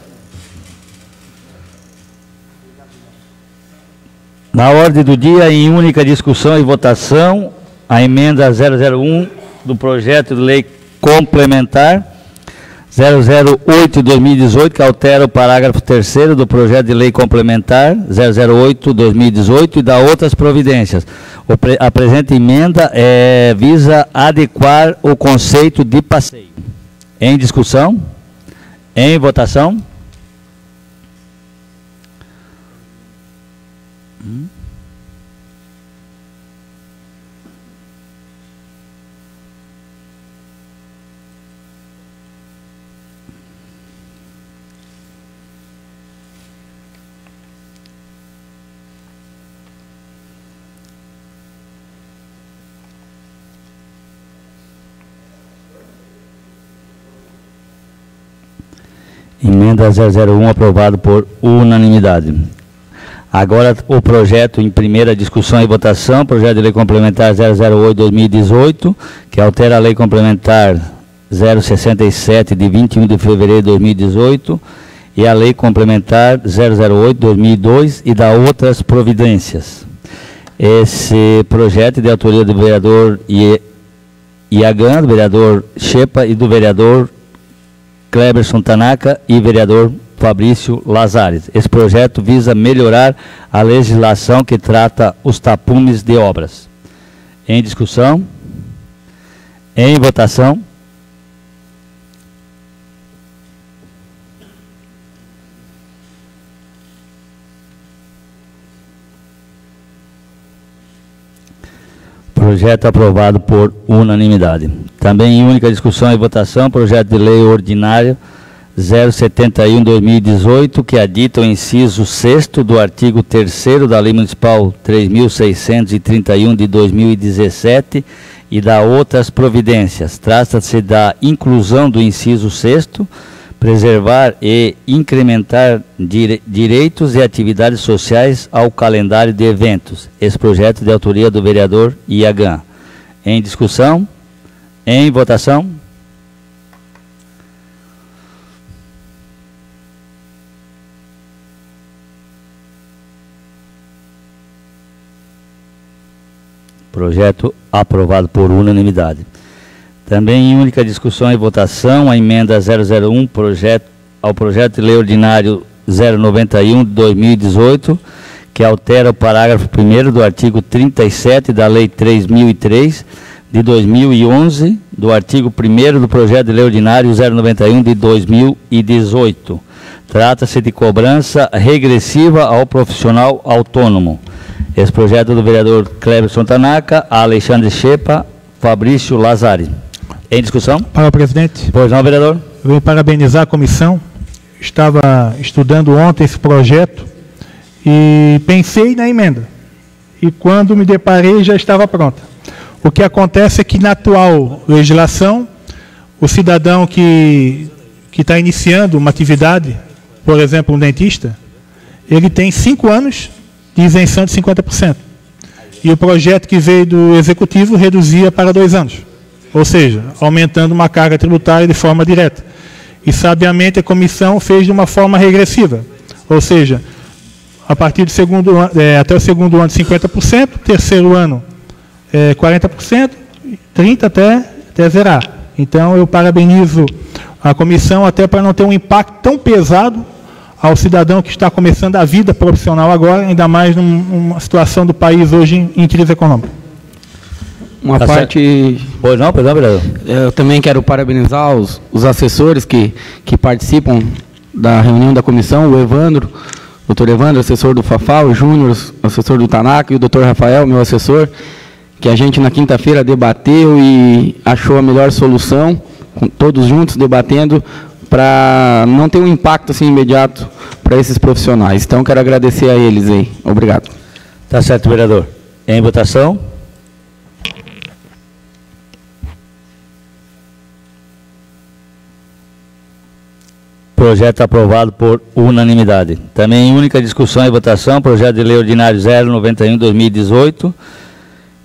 Na ordem do dia, em única discussão e votação, a emenda 001 do projeto de lei complementar 008-2018, que altera o parágrafo 3 do projeto de lei complementar 008-2018 e dá outras providências. O, a presente emenda é, visa adequar o conceito de passeio. Em discussão? Em votação? Emenda 001 aprovado por unanimidade. Agora o projeto em primeira discussão e votação, projeto de lei complementar 008-2018, que altera a lei complementar 067 de 21 de fevereiro de 2018 e a lei complementar 008-2002 e dá outras providências. Esse projeto é de autoria do vereador Iagan, do vereador Chepa e do vereador Kleberson Tanaka e vereador Fabrício Lazares. Esse projeto visa melhorar a legislação que trata os tapumes de obras. Em discussão? Em votação? Projeto aprovado por unanimidade. Também em única discussão e votação, projeto de lei ordinário 071-2018, que adita o inciso 6 do artigo 3 da Lei Municipal 3.631 de 2017 e da outras providências. Trata-se da inclusão do inciso 6 preservar e incrementar dire direitos e atividades sociais ao calendário de eventos. Esse projeto de autoria do vereador Iagan. Em discussão? Em votação? Projeto aprovado por unanimidade. Também em única discussão e votação, a emenda 001 projeto, ao projeto de lei ordinário 091 de 2018, que altera o parágrafo 1 do artigo 37 da Lei 3003 de 2011, do artigo 1 do projeto de lei ordinário 091 de 2018. Trata-se de cobrança regressiva ao profissional autônomo. Esse projeto é do vereador Cleberson Tanaka, Alexandre Chepa, Fabrício Lazari. Em discussão? Para o presidente. Pois não, vereador. Eu venho parabenizar a comissão. Estava estudando ontem esse projeto e pensei na emenda. E quando me deparei, já estava pronta. O que acontece é que na atual legislação, o cidadão que que está iniciando uma atividade, por exemplo, um dentista, ele tem cinco anos de isenção de 50%. E o projeto que veio do executivo reduzia para dois anos. Ou seja, aumentando uma carga tributária de forma direta. E sabiamente a comissão fez de uma forma regressiva, ou seja, a partir do segundo é, até o segundo ano 50%, terceiro ano é, 40%, 30% até, até zerar. Então eu parabenizo a comissão até para não ter um impacto tão pesado ao cidadão que está começando a vida profissional agora, ainda mais numa situação do país hoje em, em crise econômica. Uma tá parte. Pois não, perdão, vereador. Eu também quero parabenizar os, os assessores que, que participam da reunião da comissão, o Evandro, o doutor Evandro, assessor do Fafá, o Júnior, assessor do Tanaka, e o doutor Rafael, meu assessor, que a gente na quinta-feira debateu e achou a melhor solução, todos juntos debatendo, para não ter um impacto assim imediato para esses profissionais. Então, quero agradecer a eles aí. Obrigado. Tá certo, vereador. Em votação. Projeto aprovado por unanimidade. Também em única discussão e votação, projeto de lei ordinário 091-2018,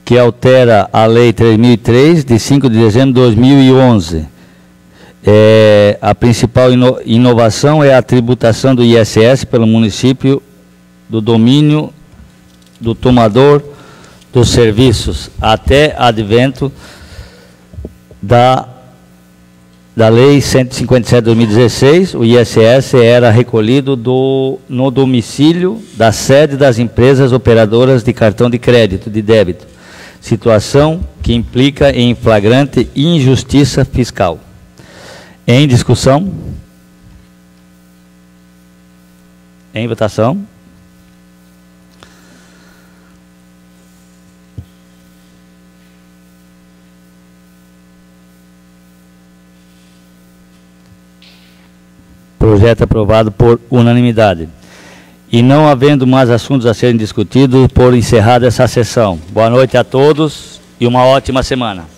que altera a lei 3003, de 5 de dezembro de 2011 é, a principal ino inovação é a tributação do ISS pelo município do domínio do tomador dos serviços até advento da, da Lei 157 de 2016, o ISS era recolhido do, no domicílio da sede das empresas operadoras de cartão de crédito, de débito, situação que implica em flagrante injustiça fiscal. Em discussão? Em votação? Projeto aprovado por unanimidade. E não havendo mais assuntos a serem discutidos, por encerrada essa sessão. Boa noite a todos e uma ótima semana.